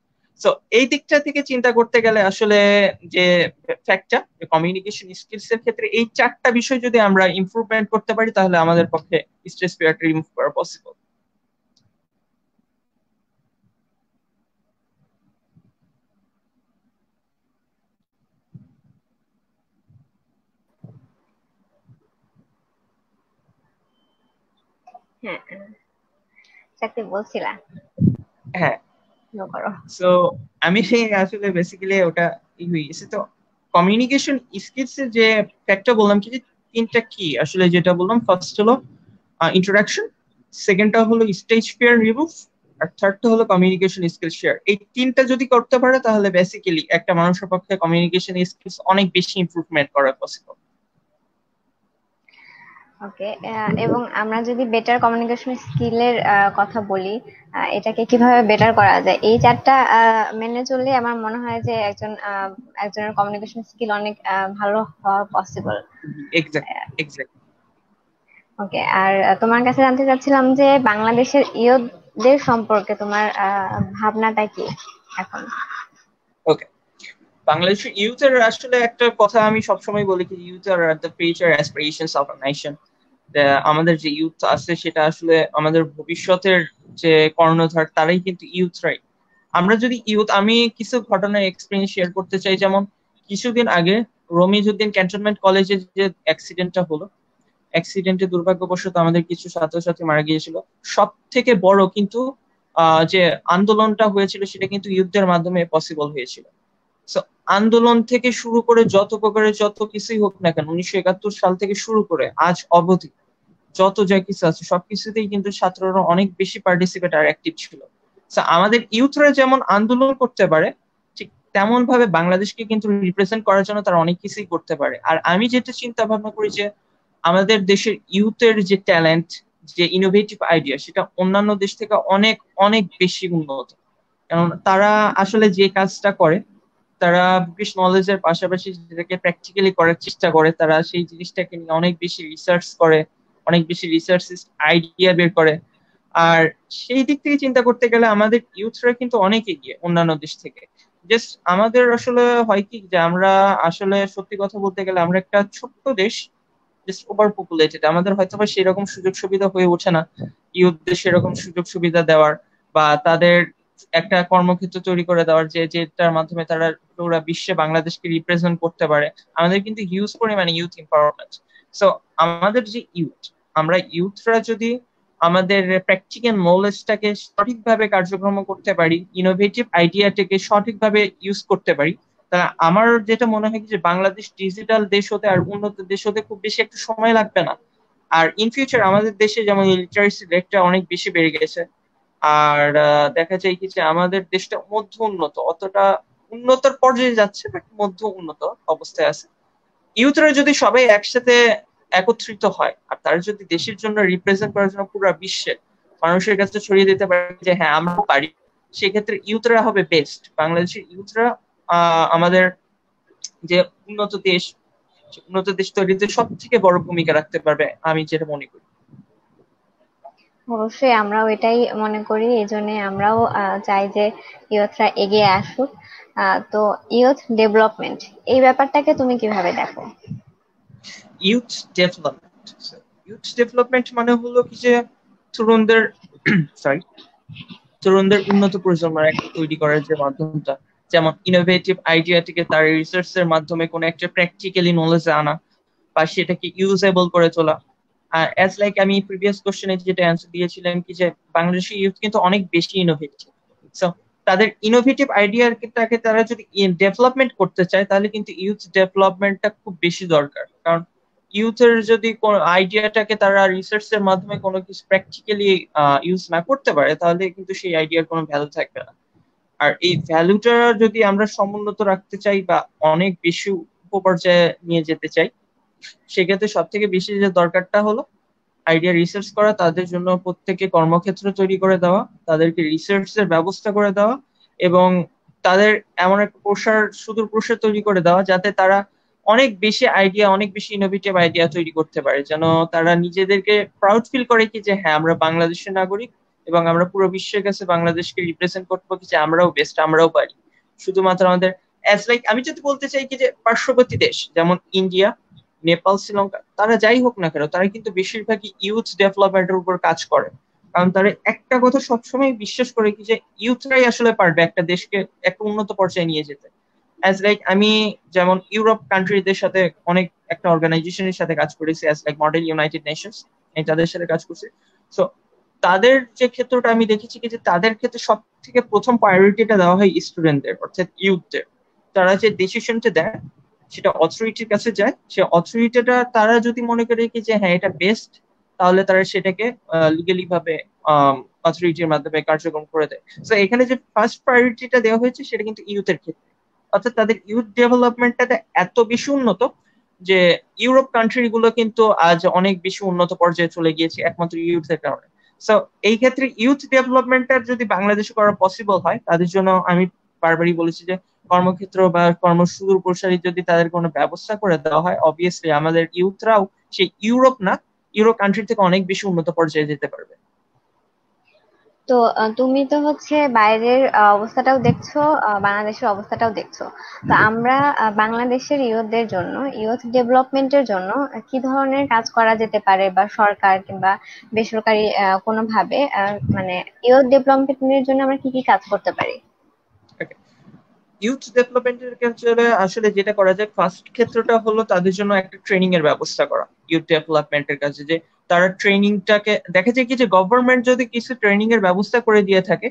সো এই দিকটা থেকে চিন্তা করতে গেলে আসলে যে ফ্যাক্টটা যে কমিউনিকেশন স্কিলস এর ক্ষেত্রে এই চারটা বিষয় যদি আমরা ইমপ্রুভমেন্ট করতে পারি, তাহলে আমাদের পক্ষে স্ট্রেস ফিয়ারটা রিমুভ করা পসিবল হ্যাঁ। চাকরি বলছিলা? হ্যাঁ। সো আমি সেই আসলে বেসিক্যালি ওটা ই হয়ে গেছে। তো কমিউনিকেশন স্কিলস এর যে ফ্যাক্টর বললাম কি যে তিনটা কি আসলে যেটা বললাম ফার্স্ট হলো ইন্ট্রোডাকশন সেকেন্ডটা হলো স্টেজ ফিয়ার রিমুভ আর থার্ডটা হলো কমিউনিকেশন স্কিল শেয়ার এই তিনটা যদি করতে পারে তাহলে বেসিক্যালি একটা মানুষের পক্ষে কমিউনিকেশন স্কিলস অনেক বেশি ইমপ্রুভমেন্ট করা পসিবল ওকে এবং আমরা যদি বেটার কমিউনিকেশন স্কিলের কথা বলি এটাকে কীভাবে বেটার করা যায়? এই চারটা মেনে চললে আমার মনে হয় যে একজন একজনের কমিউনিকেশন স্কিল অনেক ভালো হওয়া পসিবল ওকে আর তোমার কাছে জানতে চাচ্ছিলাম যে বাংলাদেশের ইয়দের সম্পর্কে তোমার ভাবনাটা কি এখন? ওকে বাংলাদেশের ইউথের আসলে একটা কথা আমি সবসময় বলি কি youth are the future aspirations of a nation আমাদের যে ইউথ আছে, সেটা আসলে আমাদের ভবিষ্যতের যে কর্ণধার, তারাই কিন্তু ইউথরাই আমরা যদি ইউথ আমি কিছু ঘটনার এক্সপিরিয়েন্স শেয়ার করতে চাই, যেমন কিছুদিন আগে রমিজউদ্দিন ক্যান্টনমেন্ট কলেজে যে অ্যাক্সিডেন্টটা হলো অ্যাক্সিডেন্টে দুর্ভাগ্যবশত আমাদের কিছু ছাত্রছাত্রী মারা গিয়েছিল। সব থেকে বড় কিন্তু যে আন্দোলনটা হয়েছিল, সেটা কিন্তু ইউথদের মাধ্যমে পসিবল হয়েছিল। আন্দোলন থেকে শুরু করে যত প্রকারের যত কিছুই হোক না কেন, উনিশশো একাত্তর সাল থেকে শুরু করে আজ অবধি যত যা কিছু আছে, সবকিছুতেই কিন্তু ছাত্ররা অনেক বেশি পার্টিসিপেট আর অ্যাক্টিভ ছিল। আমাদের ইউথরা যেমন আন্দোলন করতে পারে, ঠিক তেমন ভাবে বাংলাদেশকে কিন্তু রিপ্রেজেন্ট করার জন্য তারা অনেক কিছুই করতে পারে। আর আমি যেটা চিন্তা ভাবনা করি যে, আমাদের দেশের ইউথের যে ট্যালেন্ট যে ইনোভেটিভ আইডিয়া সেটা অন্যান্য দেশ থেকে অনেক অনেক বেশি উন্নত। কারণ তারা আসলে যে কাজটা করে, তারা বুকিশ নলেজের পাশাপাশি যেটাকে প্র্যাকটিক্যালি করার চেষ্টা করে, তারা সেই জিনিসটাকে নিয়ে অনেক বেশি রিসার্চ করে। অনেক বেশি রিসার্চ আইডিয়া বের করে। আর সেই দিক থেকে চিন্তা করতে গেলে আমাদের ইউথরা কিন্তু অনেক এগিয়ে, অন্যান্য দেশ থেকে। জাস্ট আমাদের আসলে হয় কি যে আমরা আসলে সত্যি কথা বলতে গেলে আমরা একটা ছোট্ট দেশ জাস্ট ওভার পপুলেটেড আমাদের হয়তো বা সেরকম সুযোগ সুবিধা হয়ে ওঠে না, ইউথদের সেরকম সুযোগ সুবিধা দেওয়ার বা তাদের একটা কর্মক্ষেত্র তৈরি করে দেওয়ার যে, যেটার মাধ্যমে তারা পুরো বিশ্বে বাংলাদেশকে রিপ্রেজেন্ট করতে পারে। আমাদের কিন্তু হিউজ পরিমাণে ইউথ এম্পাওয়ারমেন্ট সো আমাদের যে ইউথ আমরা ইউথরা যদি আমাদের প্র্যাকটিক্যাল নলেজটাকে সঠিকভাবে কার্যক্রম করতে পারি ইনোভেটিভ আইডিয়াটাকে সঠিকভাবে ইউজ করতে পারি, তাহলে আমার যেটা মনে হয় যে বাংলাদেশ ডিজিটাল দেশ হতে আর উন্নত দেশ হতে খুব বেশি একটু সময় লাগবে না। আর ইন ফিউচার আমাদের দেশে যেমন লিটারেসি রেটটা অনেক বেশি বেড়ে গেছে, আর দেখা যায় কি যে আমাদের দেশটা মধ্য উন্নত, অতটা উন্নতর পর্যায়ে যাচ্ছে বাট মধ্য উন্নত অবস্থায় আছে। ইউথরা যদি সবাই একসাথে একত্রিত হয়, আর তারা যদি দেশের জন্য রিপ্রেজেন্ট করার জন্য পুরো বিশ্বে মানুষের কাছে ছড়িয়ে দিতে পারে যে হ্যাঁ আমরা পারি, সেক্ষেত্রে ইউথরা হবে বেস্ট বাংলাদেশের ইউথরা আমাদের যে উন্নত দেশ উন্নত দেশ তৈরিতে সব থেকে বড় ভূমিকা রাখতে পারবে আমি যেটা মনে করি। অবশ্যই আমরাও এটাই মনে করি, এই জন্য আমরাও চাই যে ইয়ুথরা এগিয়ে আসুক। তো ইউথ ডেভেলপমেন্ট এই ব্যাপারটাকে তুমি কীভাবে দেখো? ইউথ ডেভেলপমেন্ট ইউথ ডেভেলপমেন্ট মানে হলো কি যে তরুণদের সরি তরুণদের উন্নত প্রজন্মের একটা তৈরি করার যে মাধ্যমটা। যেমন ইনোভেটিভ আইডিয়াটিকে তার রিসার্চ এর মাধ্যমে কোনো একটা প্র্যাকটিক্যালি নলেজ আনা বা সেটাকে ইউজেবল করে তোলা। আর অ্যাজ লাইক আমি প্রিভিয়াস কোশ্চেনে যেটা অ্যান্সার দিয়েছিলাম কি যে বাংলাদেশের ইউথ কিন্তু অনেক বেশি ইনোভেটিভ সো তাদের ইনোভেটিভ আইডিয়াটাকে তারা যদি ডেভেলপমেন্ট করতে চায়, তাহলে কিন্তু ইউথ ডেভেলপমেন্টটা খুব বেশি দরকার। কারণ ইউথের যদি কোন আইডিয়াটাকে তারা রিসার্চ এর মাধ্যমে কোনো কিছু প্র্যাকটিক্যালি ইউজ না করতে পারে, তাহলে কিন্তু সেই আইডিয়ার কোনো ভ্যালু থাকবে না। আর এই ভ্যালুটা যদি আমরা সমুন্নত রাখতে চাই বা অনেক বেশি উপপর্যায়ে নিয়ে যেতে চাই, সেক্ষেত্রে সব থেকে বেশি যে দরকারটা হলো আইডিয়া রিসার্চ করা, তাদের জন্য প্রত্যেকে কর্মক্ষেত্র তৈরি করে দেওয়া, তাদেরকে রিসার্চ এর ব্যবস্থা করে দেওয়া এবং তাদের এমন একটা প্রসার, সুদূর প্রসার তৈরি করে দেওয়া যাতে তারা অনেক বেশি আইডিয়া অনেক বেশি ইনোভেটিভ আইডিয়া তৈরি করতে পারে। যেন তারা নিজেদেরকে প্রাউড ফিল করে কি যে হ্যাঁ আমরা বাংলাদেশের নাগরিক এবং আমরা পুরো বিশ্বের কাছে বাংলাদেশকে রিপ্রেজেন্ট করতে পারি যে, আমরাও বেস্ট আমরাও পারি। শুধুমাত্র আমাদের অ্যাজ লাইক আমি যদি বলতে চাই কি যে, পার্শ্ববর্তী দেশ, যেমন ইন্ডিয়া নেপাল, শ্রীলঙ্কা, তারা যাই হোক না কেন, তারা কিন্তু বেশিরভাগই ইউথ ডেভেলপমেন্টের উপর কাজ করে। কারণ তারা একটা কথা সবসময় বিশ্বাস করে কি যে ইউথরাই আসলে পারবে একটা দেশকে একটা উন্নত পর্যায়ে নিয়ে যেতে। অ্যাজ লাইক আমি যেমন ইউরোপ কান্ট্রিদের সাথে অনেক একটা অর্গানাইজেশনের সাথে কাজ করেছি as like model United Nations আমি তাদের সাথে কাজ করছি। সো তাদের যে ক্ষেত্রটা আমি দেখেছি কি যে তাদের ক্ষেত্রে সব থেকে প্রথম প্রায়োরিটিটা দেওয়া হয় স্টুডেন্টদের অর্থাৎ ইউথদের তারা যে ডিসিশনটা দেয় সেটা অথরিটির কাছে যায়, সে অথরিটিটা তারা যদি মনে করে কি যে হ্যাঁ এটা বেস্ট তাহলে তারা সেটাকে লিগালি ভাবে অথরিটির মাধ্যমে কার্যক্রম করে দেয়। তো এখানে যে ফার্স্ট প্রায়োরিটিটা দেওয়া হয়েছে, সেটা কিন্তু ইউথের ক্ষেত্রে। অর্থাৎ তাদের ইউথ ডেভেলপমেন্টটা এত বেশি উন্নত যে ইউরোপ কান্ট্রি গুলো কিন্তু আজ অনেক বেশি উন্নত পর্যায়ে চলে গিয়েছে, একমাত্র ইউথের কারণে। সো এই ক্ষেত্রে ইউথ ডেভেলপমেন্টটা যদি বাংলাদেশে করা পসিবল হয়, তাদের জন্য আমি বারবারই বলেছি যে কর্মক্ষেত্র বা কর্মসূর প্রসারী যদি তাদের কোনো ব্যবস্থা করে দেওয়া হয় অবভিয়াসলি আমাদের ইউথরাও সেই ইউরোপ না ইউরোপ কান্ট্রি থেকে অনেক বেশি উন্নত পর্যায়ে যেতে পারবে। তো তুমি তো হচ্ছে বাইরের অবস্থাটাও দেখছ বাংলাদেশের অবস্থাটাও দেখছ। তো আমরা বাংলাদেশের ইউথদের জন্য ইউথ ডেভেলপমেন্টের জন্য কি ধরনের কাজ করা যেতে পারে বা সরকার কিংবা বেসরকারি কোনোভাবে মানে ইউথ ডেভেলপমেন্টের জন্য আমরা কি কি কাজ করতে পারি? ইউথ ডেভেলপমেন্টের ক্ষেত্রে আসলে যেটা করা যায় ফার্স্ট ক্ষেত্রটা হলো তাদের জন্য একটা ট্রেনিং এর ব্যবস্থা করা ইউথ ডেভেলপমেন্টের কাছে যে তারা ট্রেনিংটাকে দেখা যায় কি যে গভর্নমেন্ট যদি কিছু ট্রেনিং এর ব্যবস্থা করে দিয়ে থাকে,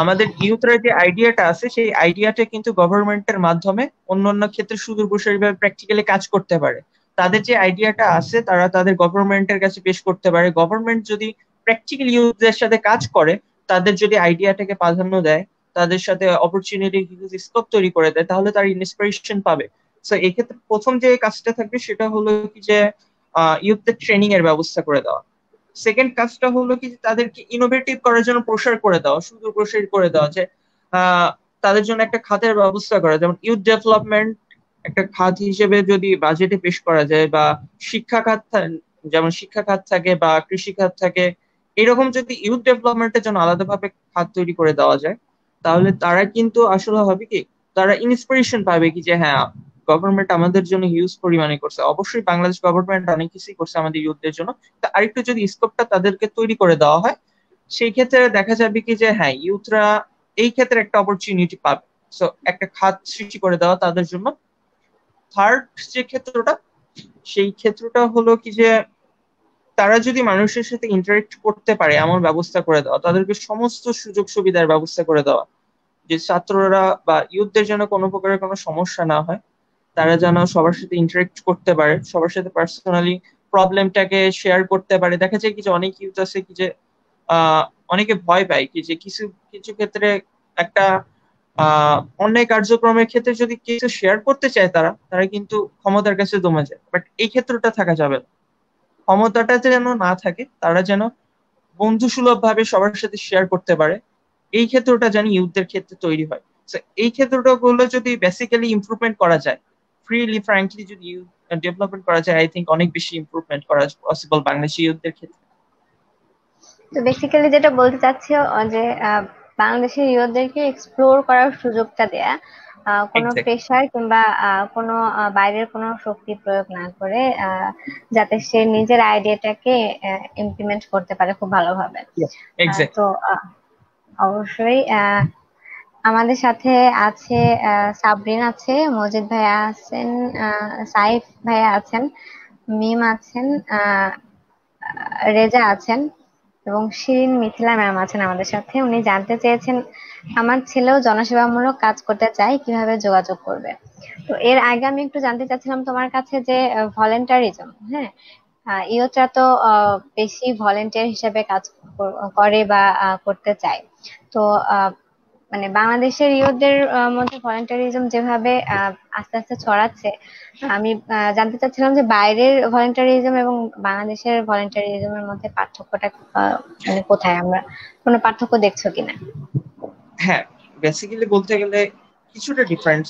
আমাদের ইউথরা যে আইডিয়াটা আছে, সেই আইডিয়াটা কিন্তু গভর্নমেন্টের মাধ্যমে অন্য অন্য ক্ষেত্রে সুদূর প্রসারীভাবে প্র্যাকটিক্যালি কাজ করতে পারে। তাদের যে আইডিয়াটা আছে, তারা তাদের গভর্নমেন্টের কাছে পেশ করতে পারে। গভর্নমেন্ট যদি প্র্যাকটিক্যাল ইউথদের সাথে কাজ করে, তাদের যদি আইডিয়াটাকে প্রাধান্য দেয় তাদের সাথে অপরচুনিটি স্কোপ তৈরি করে দেয়, তাহলে তার ইন্সপিরেশন পাবে। সো এক্ষেত্রে প্রথম যে কাজটা থাকবে সেটা হলো কি যে ইউথদের ট্রেনিং এর ব্যবস্থা করে দেওয়া। সেকেন্ড কাজটা হলো কি তাদেরকে ইনোভেটিভ করার জন্য প্রসার করে দেওয়া শুধু প্রসার করে দেওয়া যে তাদের জন্য একটা খাতের ব্যবস্থা করা। যেমন ইউথ ডেভেলপমেন্ট একটা খাত হিসেবে যদি বাজেটে পেশ করা যায় বা শিক্ষা খাত যেমন শিক্ষা খাত থাকে বা কৃষি খাত থাকে, এরকম যদি ইউথ ডেভেলপমেন্টের জন্য আলাদাভাবে খাত তৈরি করে দেওয়া যায় তাহলে তারা কিন্তু আসলে হবে কি, তারা ইন্সপিরেশন পাবে কি যে হ্যাঁ গভর্নমেন্ট আমাদের জন্য হিউজ পরিমাণে করছে। অবশ্যই বাংলাদেশ গভর্নমেন্ট অনেক কিছুই করছে আমাদের ইউথদের জন্য। তা আরেকটু যদি স্কোপটা তাদেরকে তৈরি করে দেওয়া হয়, সেই ক্ষেত্রে দেখা যাবে কি যে হ্যাঁ ইউথরা এই ক্ষেত্রে একটা অপরচুনিটি পাবে। সো একটা খাত সৃষ্টি করে দেওয়া তাদের জন্য। থার্ড যে ক্ষেত্রটা, সেই ক্ষেত্রটা হলো কি যে তারা যদি মানুষের সাথে ইন্টারেক্ট করতে পারে, এমন ব্যবস্থা করে দেওয়া, তাদেরকে সমস্ত সুযোগ সুবিধার ব্যবস্থা করে দেওয়া, যে ছাত্ররা বা ইউথদের যেন কোনো প্রকারের কোনো সমস্যা না হয়, তারা যেন সবার সাথে ইন্টারেক্ট করতে পারে, সবার সাথে পার্সোনালি প্রবলেমটাকে শেয়ার করতে পারে। দেখা যায় কি যে অনেক ইউথ আছে কি যে অনেকে ভয় পায় কি যে কিছু কিছু ক্ষেত্রে একটা অন্যায় কার্যক্রমের ক্ষেত্রে যদি কিছু শেয়ার করতে চায় তারা তারা কিন্তু ক্ষমতার কাছে দমে যায়। বাট এই ক্ষেত্রটা থাকা যাবে না। ক্ষমতাটা যেন না থাকে, তারা যেন বন্ধুসুলভ ভাবে সবার সাথে শেয়ার করতে পারে, এই ক্ষেত্রটা যেন ইউথদের ক্ষেত্রে তৈরি হয়। এই ক্ষেত্রটা গুলো যদি বেসিক্যালি ইমপ্রুভমেন্ট করা যায় ফ্রিলি ফ্র্যাঙ্কলি যদি ডেভেলপমেন্ট করা যায় আই থিঙ্ক অনেক বেশি ইমপ্রুভমেন্ট করা পসিবল বাংলাদেশি ইউথদের ক্ষেত্রে। তো বেসিক্যালি যেটা বলতে চাচ্ছি যে বাংলাদেশের ইউথদেরকে এক্সপ্লোর করার সুযোগটা দেয়া কোনো প্রেশার কিংবা কোনো বাইরের কোনো শক্তি প্রয়োগ না করে যাতে সে নিজের আইডিয়াটাকে ইমপ্লিমেন্ট করতে পারে খুব ভালোভাবে। তো অবশ্যই আমাদের সাথে আছে সাবরিন আছে মজিদ ভাইয়া আছেন সাইফ ভাইয়া আছেন মিম আছেন রেজা আছেন এবং শিরিন মিথিলা ম্যাম আছেন আমাদের সাথে। উনি জানতে চেয়েছেন আমার ছেলেও জনসেবামূলক কাজ করতে চায়, কীভাবে যোগাযোগ করবে? তো এর আগে আমি একটু জানতে চাচ্ছিলাম তোমার কাছে যে ভলেন্টারিজম হ্যাঁ? ইয়োচা তো বেশি ভলেন্টিয়ার হিসেবে কাজ করে বা করতে চায়। তো মানে বাংলাদেশের ইউথদের মধ্যে ভলেন্টারিজম যেভাবে আস্তে আস্তে ছড়াচ্ছে, আমি জানতে চাচ্ছিলাম যে বাইরের ভলেন্টারিজম এবং বাংলাদেশের ভলেন্টারিজমের মধ্যে পার্থক্যটা মানে কোথায়? আমরা কোনো পার্থক্য দেখছ কিনা? হ্যাঁ বেসিক্যালি বলতে গেলে কিছুটা ডিফারেন্স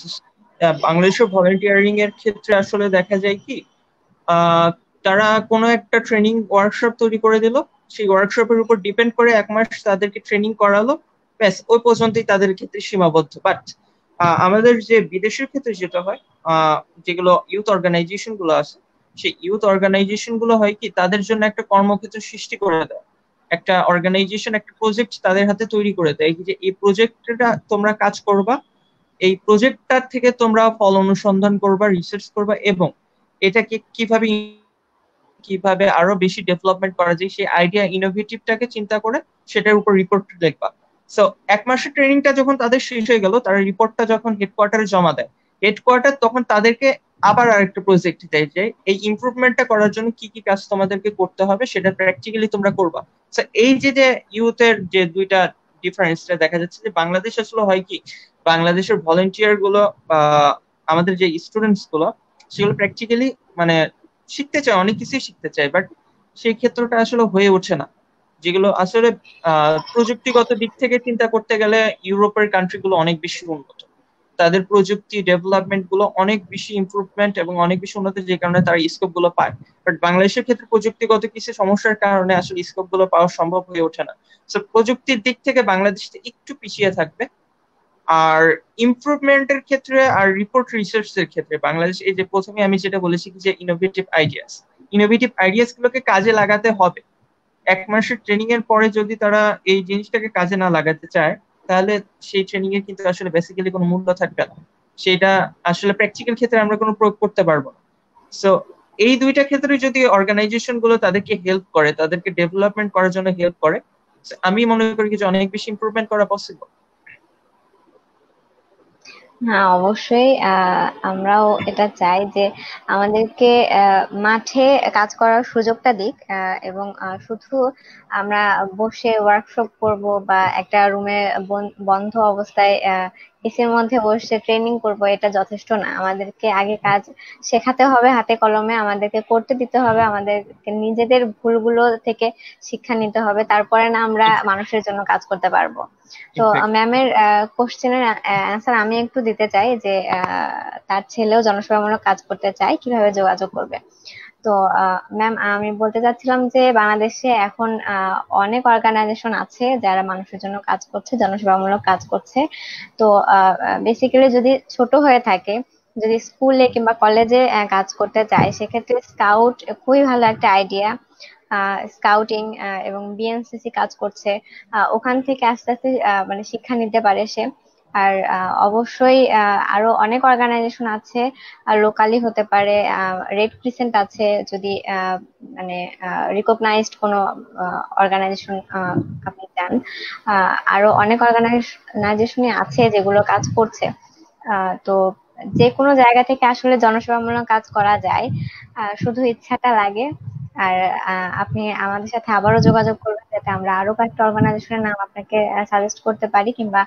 বাংলাদেশের ভলেন্টিয়ারিং এর ক্ষেত্রে আসলে দেখা যায় কি তারা কোনো একটা ট্রেনিং ওয়ার্কশপ তৈরি করে দিল, সেই ওয়ার্কশপের উপর ডিপেন্ড করে এক মাস তাদেরকে ট্রেনিং করালো, ব্যাস, ওই পর্যন্তই তাদের ক্ষেত্রে সীমাবদ্ধ। বাট আমাদের যে বিদেশের ক্ষেত্রে যেটা হয় যেগুলো ইউথ অর্গানাইজেশনগুলো আছে, সেই ইউথ অর্গানাইজেশনগুলো হয় কি, তাদের জন্য একটা কর্মক্ষেত্র সৃষ্টি করে দেয়। একটা অর্গানাইজেশন একটা প্রজেক্ট তাদের হাতে তৈরি করে দেয় যে এই প্রজেক্টটা তোমরা কাজ করবা, এই প্রজেক্টটার থেকে তোমরা ফল অনুসন্ধান করবা রিসার্চ করবা এবং এটাকে কীভাবে কীভাবে আরও বেশি ডেভেলপমেন্ট করা যায়, সেই আইডিয়া ইনোভেটিভটাকে চিন্তা করে সেটার উপর রিপোর্ট লিখবা সো এক মাসের ট্রেনিংটা যখন তাদের শেষ হয়ে গেল, তারা রিপোর্টটা যখন হেডকোয়ার্টারে জমা দেয় হেডকোয়ার্টার তখন তাদেরকে আবার আরেকটা প্রজেক্ট দেয় যে, এই ইমপ্রুভমেন্টটা করার জন্য কি কি কাজ তোমাদেরকে করতে হবে সেটা প্র্যাকটিক্যালি তোমরা করবা। এই যে যে ইউথের যে দুইটা ডিফারেন্সটা দেখা যাচ্ছে যে, বাংলাদেশ আসলে হয় কি, বাংলাদেশের ভলেন্টিয়ারগুলো আমাদের যে স্টুডেন্টসগুলো, সেগুলো প্র্যাকটিক্যালি মানে শিখতে চায়, অনেক কিছুই শিখতে চায় বাট সেই ক্ষেত্রটা আসলে হয়ে ওঠে না। যেগুলো আসলে প্রযুক্তিগত দিক থেকে চিন্তা করতে গেলে ইউরোপের কান্ট্রিগুলো অনেক বেশি উন্নত। তাদের প্রযুক্তি ডেভেলপমেন্টগুলো অনেক বেশি ইমপ্রুভমেন্ট এবং অনেক বেশি উন্নত যে কারণে তারা স্কোপগুলো পায়। বাট বাংলাদেশের ক্ষেত্রে প্রযুক্তিগত কিছু সমস্যার কারণে আসলে স্কোপগুলো পাওয়া সম্ভব হয়ে ওঠে না। সো প্রযুক্তির দিক থেকে বাংলাদেশ একটু পিছিয়ে থাকবে। আর ইমপ্রুভমেন্টের ক্ষেত্রে আর রিপোর্ট রিসার্চ এর ক্ষেত্রে বাংলাদেশ, এই যে প্রথমে আমি যেটা বলেছি যে ইনোভেটিভ আইডিয়াস ইনোভেটিভ আইডিয়াস গুলোকে কাজে লাগাতে হবে। এক মাসের ট্রেনিং এর পরে যদি তারা এই জিনিসটাকে কাজে না লাগাতে চায় তাহলে সেই ট্রেনিং এর কিন্তু আসলে বেসিক্যালি কোনো মূল্য থাকবে না। সেটা আসলে প্র্যাকটিক্যাল ক্ষেত্রে আমরা কোনো প্রয়োগ করতে পারব না। সো এই দুইটা ক্ষেত্রে যদি অর্গানাইজেশনগুলো তাদেরকে হেল্প করে, তাদেরকে ডেভেলপমেন্ট করার জন্য হেল্প করে, আমি মনে করি যে অনেক বেশি ইম্প্রুভমেন্ট করা পসিবল হ্যাঁ অবশ্যই আমরাও এটা চাই যে আমাদেরকে মাঠে কাজ করার সুযোগটা দিক এবং শুধু আমরা বসে ওয়ার্কশপ করব বা একটা রুমে বন্ধ অবস্থায় এসির মধ্যে বসে ট্রেনিং করব এটা যথেষ্ট না। আমাদেরকে আগে কাজ শেখাতে হবে হাতে কলমে আমাদেরকে করতে দিতে হবে আমাদেরকে নিজেদের ভুলগুলো থেকে শিক্ষা নিতে হবে তারপরে না আমরা মানুষের জন্য কাজ করতে পারব। তো ম্যামের কোশ্চেনের অ্যান্সার আমি একটু দিতে চাই যে তার ছেলেও জনসেবামূলক কাজ করতে চায় কীভাবে যোগাযোগ করবে? তো ম্যাম আমি বলতে চাচ্ছিলাম যে বাংলাদেশে এখন অনেক অর্গানাইজেশন আছে যারা মানুষের জন্য কাজ করছে, জনসেবামূলক কাজ করছে। তো বেসিক্যালি যদি ছোট হয়ে থাকে, যদি স্কুলে কিংবা কলেজে কাজ করতে চায়, সেক্ষেত্রে স্কাউট খুবই ভালো একটা আইডিয়া স্কাউটিং এবং বিএনসিসি কাজ করছে। ওখান থেকে আস্তে আস্তে মানে শিক্ষা নিতে পারে সে। আর অবশ্যই আরও অনেক অর্গানাইজেশন আছে লোকালি হতে পারে রেড ক্রিসেন্ট আছে, যদি মানে রিকগনাইজড কোনো অর্গানাইজেশন আপনি চান আরও অনেক অর্গানাইজেশনই আছে যেগুলো কাজ করছে। তো যে কোনো জায়গা থেকে আসলে জনসেবামূলক কাজ করা যায়। শুধু ইচ্ছাটা লাগে। আর আপনি আমাদের সাথে আবারও যোগাযোগ করবেন যাতে আমরা আরও কয়েকটা অর্গানাইজেশনের নাম আপনাকে সাজেস্ট করতে পারি কিংবা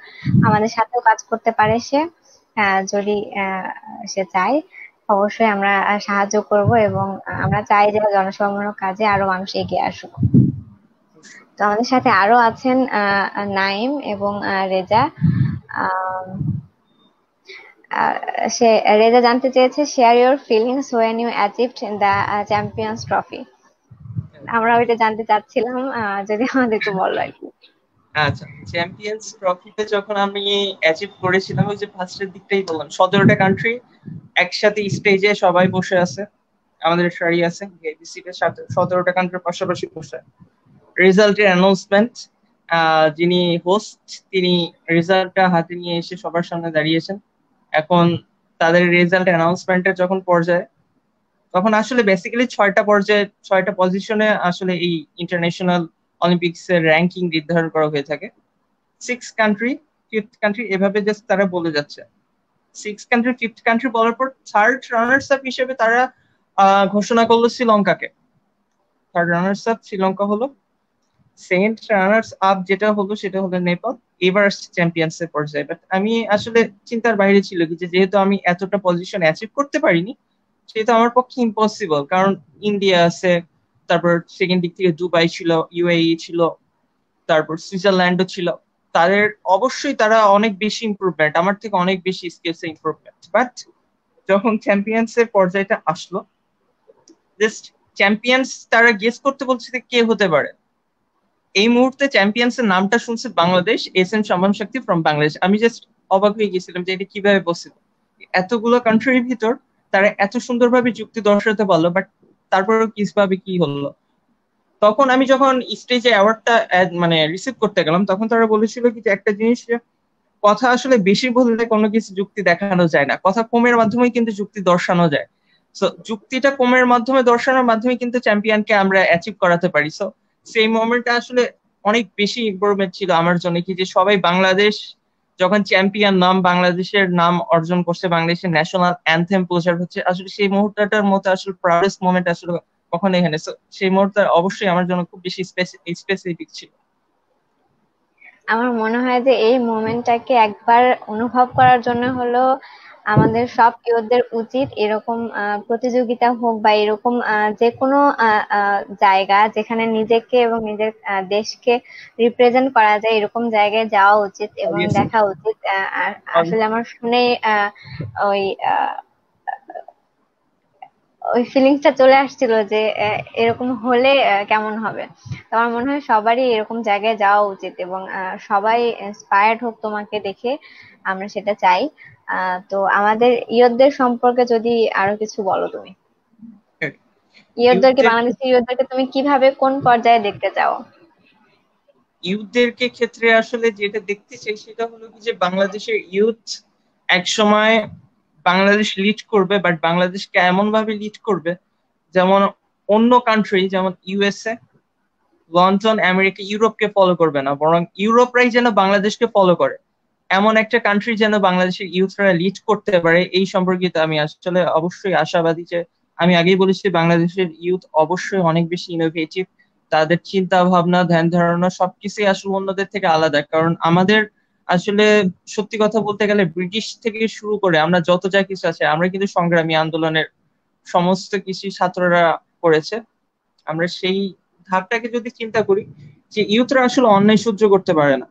আমাদের সাথেও কাজ করতে পারে সে। যদি সে চায়, অবশ্যই আমরা সাহায্য করব এবং আমরা চাই যে জনসেবামূলক কাজে আরও মানুষ এগিয়ে আসুক। তো আমাদের সাথে আরও আছেন নাইম এবং রেজা। সে, রেজা জানতে চেয়েছে share your feelings when you achieved the champions trophy আমরা ওইটা জানতে চাচ্ছিলাম যদি আমাদের একটু বলো আর কি। আচ্ছা চ্যাম্পিয়ন্স ট্রফিতে যখন আমি অ্যাচিভ করেছিলাম, ওই যে ফার্স্টের দিকটাই বললাম, সতেরোটা কান্ট্রি একসাথে স্টেজে সবাই বসে আছে, আমাদের সারি আছে সতেরোটা কান্ট্রির পাশাপাশি বসে রেজাল্টের অ্যানাউন্সমেন্ট যিনি হোস্ট তিনি রেজাল্টটা হাতে নিয়ে এসে সবার সামনে দাঁড়িয়েছেন। এখন তাদের রেজাল্ট অ্যানাউন্সমেন্টের যখন পর্যায়ে তখন আসলে বেসিক্যালি ছয়টা পর্যায়ে, ছয়টা পজিশনে আসলে এই ইন্টারন্যাশনাল অলিম্পিক্স এর র্যাঙ্কিং নির্ধারণ করা হয়ে থাকে। সিক্স কান্ট্রি ফিফথ কান্ট্রি এভাবে জাস্ট তারা বলে যাচ্ছে। সিক্স কান্ট্রি ফিফথ কান্ট্রি বলার পর থার্ড রানার্স আপ হিসেবে তারা ঘোষণা করল শ্রীলঙ্কাকে। থার্ড রানার্স আপ শ্রীলঙ্কা হলো। সেকেন্ড রানার্স আপ যেটা হলো সেটা হলো নেপাল। এবার চ্যাম্পিয়ন্স এর পর্যায়ে। বাট আমি আসলে চিন্তার বাইরে ছিল যে যেহেতু আমি এতটা পজিশন অ্যাচিভ করতে পারিনি সেটা আমার পক্ষে ইম্পসিবল কারণ ইন্ডিয়া আছে, তারপর সেকেন্ড দিক থেকে দুবাই ছিল ইউএই ছিল, তারপর সুইজারল্যান্ডও ছিল। তাদের অবশ্যই তারা অনেক বেশি ইম্প্রুভমেন্ট আমার থেকে অনেক বেশি স্কিলস ইম্প্রুভমেন্ট বাট যখন চ্যাম্পিয়ন্স এর পর্যায়টা আসলো জাস্ট চ্যাম্পিয়ন্স তারা গেস করতে বলছে যে কে হতে পারে। এই মুহূর্তে চ্যাম্পিয়ন্স এর নামটা শুনছে বাংলাদেশ এস এন সম্মান শক্তি ফ্রম বাংলাদেশ আমি জাস্ট অবাক হয়ে গেছিলাম যে এটা কীভাবে বসে এতগুলো কান্ট্রির ভিতর তারা এত সুন্দরভাবে যুক্তি দর্শাতে পারল বাট তারপরেও কীভাবে কি হলো? তখন আমি যখন স্টেজে অ্যাওয়ার্ডটা মানে রিসিভ করতে গেলাম, তখন তারা বলেছিল কি যে একটা জিনিস কথা আসলে বেশি বললে কোনো কিছু যুক্তি দেখানো যায় না। কথা কমের মাধ্যমে কিন্তু যুক্তি দর্শানো যায়। সো যুক্তিটা কমের মাধ্যমে দর্শানোর মাধ্যমে কিন্তু চ্যাম্পিয়নকে আমরা অ্যাচিভ করাতে পারি। সো সেই মোমেন্টটা আসলে অনেক বেশি ইম্প্রুভমেন্ট ছিল আমার জন্য, কি যে সবাই বাংলাদেশ যখন চ্যাম্পিয়ন নাম বাংলাদেশের নাম অর্জন করছে, বাংলাদেশের ন্যাশনাল অ্যান্থেম প্রচার হচ্ছে, আসলে সেই মুহূর্তটার মতো আসলে প্রাউডেস্ট মোমেন্ট আসলে কখন এখানে। সেই মুহূর্তে অবশ্যই আমার জন্য খুব বেশি স্পেসিফিক ছিল। আমার মনে হয় যে এই মোমেন্টটাকে একবার অনুভব করার জন্য হলো আমাদের সব ইউথদের উচিত এরকম প্রতিযোগিতা হোক বা এরকম যে কোনো জায়গা যেখানে নিজেকে এবং নিজের দেশকে রিপ্রেজেন্ট করা যায় এরকম জায়গায় যাওয়া উচিত এবং দেখা উচিত আসলে আমার শুনে ওই ওই ফিলিংসটা চলে আসছিল যে এরকম হলে কেমন হবে? আমার মনে হয় সবারই এরকম জায়গায় যাওয়া উচিত এবং সবাই ইন্সপায়ার্ড হোক তোমাকে দেখে আমরা সেটা চাই। তো আমাদের ইয়দদের সম্পর্কে যদি আরও কিছু বলো তুমি। ইয়দদেরকে বাংলাদেশের ইয়দদেরকে তুমি কীভাবে কোন পর্যায়ে দেখতে চাও? ইউথদেরকে ক্ষেত্রে আসলে যেটা দেখতে চাই সেটা হলো কি যে বাংলাদেশের ইউথ এক সময় বাংলাদেশ লিড করবে বাট বাংলাদেশকে এমন ভাবে লিড করবে যেমন অন্য কান্ট্রি যেমন ইউএসএ লন্ডন আমেরিকা ইউরোপকে ফলো করবে না বরং ইউরোপরাই যেন বাংলাদেশকে ফলো করে। এমন একটা কান্ট্রি যেন বাংলাদেশের ইউথরা লিড করতে পারে, এই সম্পর্কিত আমি আসলে অবশ্যই আশাবাদী যে আমি আগেই বলেছি বাংলাদেশের ইউথ অবশ্যই অনেক বেশি ইনোভেটিভ তাদের চিন্তা ভাবনা ধ্যান ধারণা সবকিছুই আসলে অন্যদের থেকে আলাদা। কারণ আমাদের আসলে সত্যি কথা বলতে গেলে ব্রিটিশ থেকে শুরু করে আমরা যত যা কিছু আছে, আমরা কিন্তু সংগ্রামী আন্দোলনের সমস্ত কিছু ছাত্ররা করেছে। আমরা সেই ধাপটাকে যদি চিন্তা করি যে ইউথরা আসলে অন্যায় সহ্য করতে পারে না।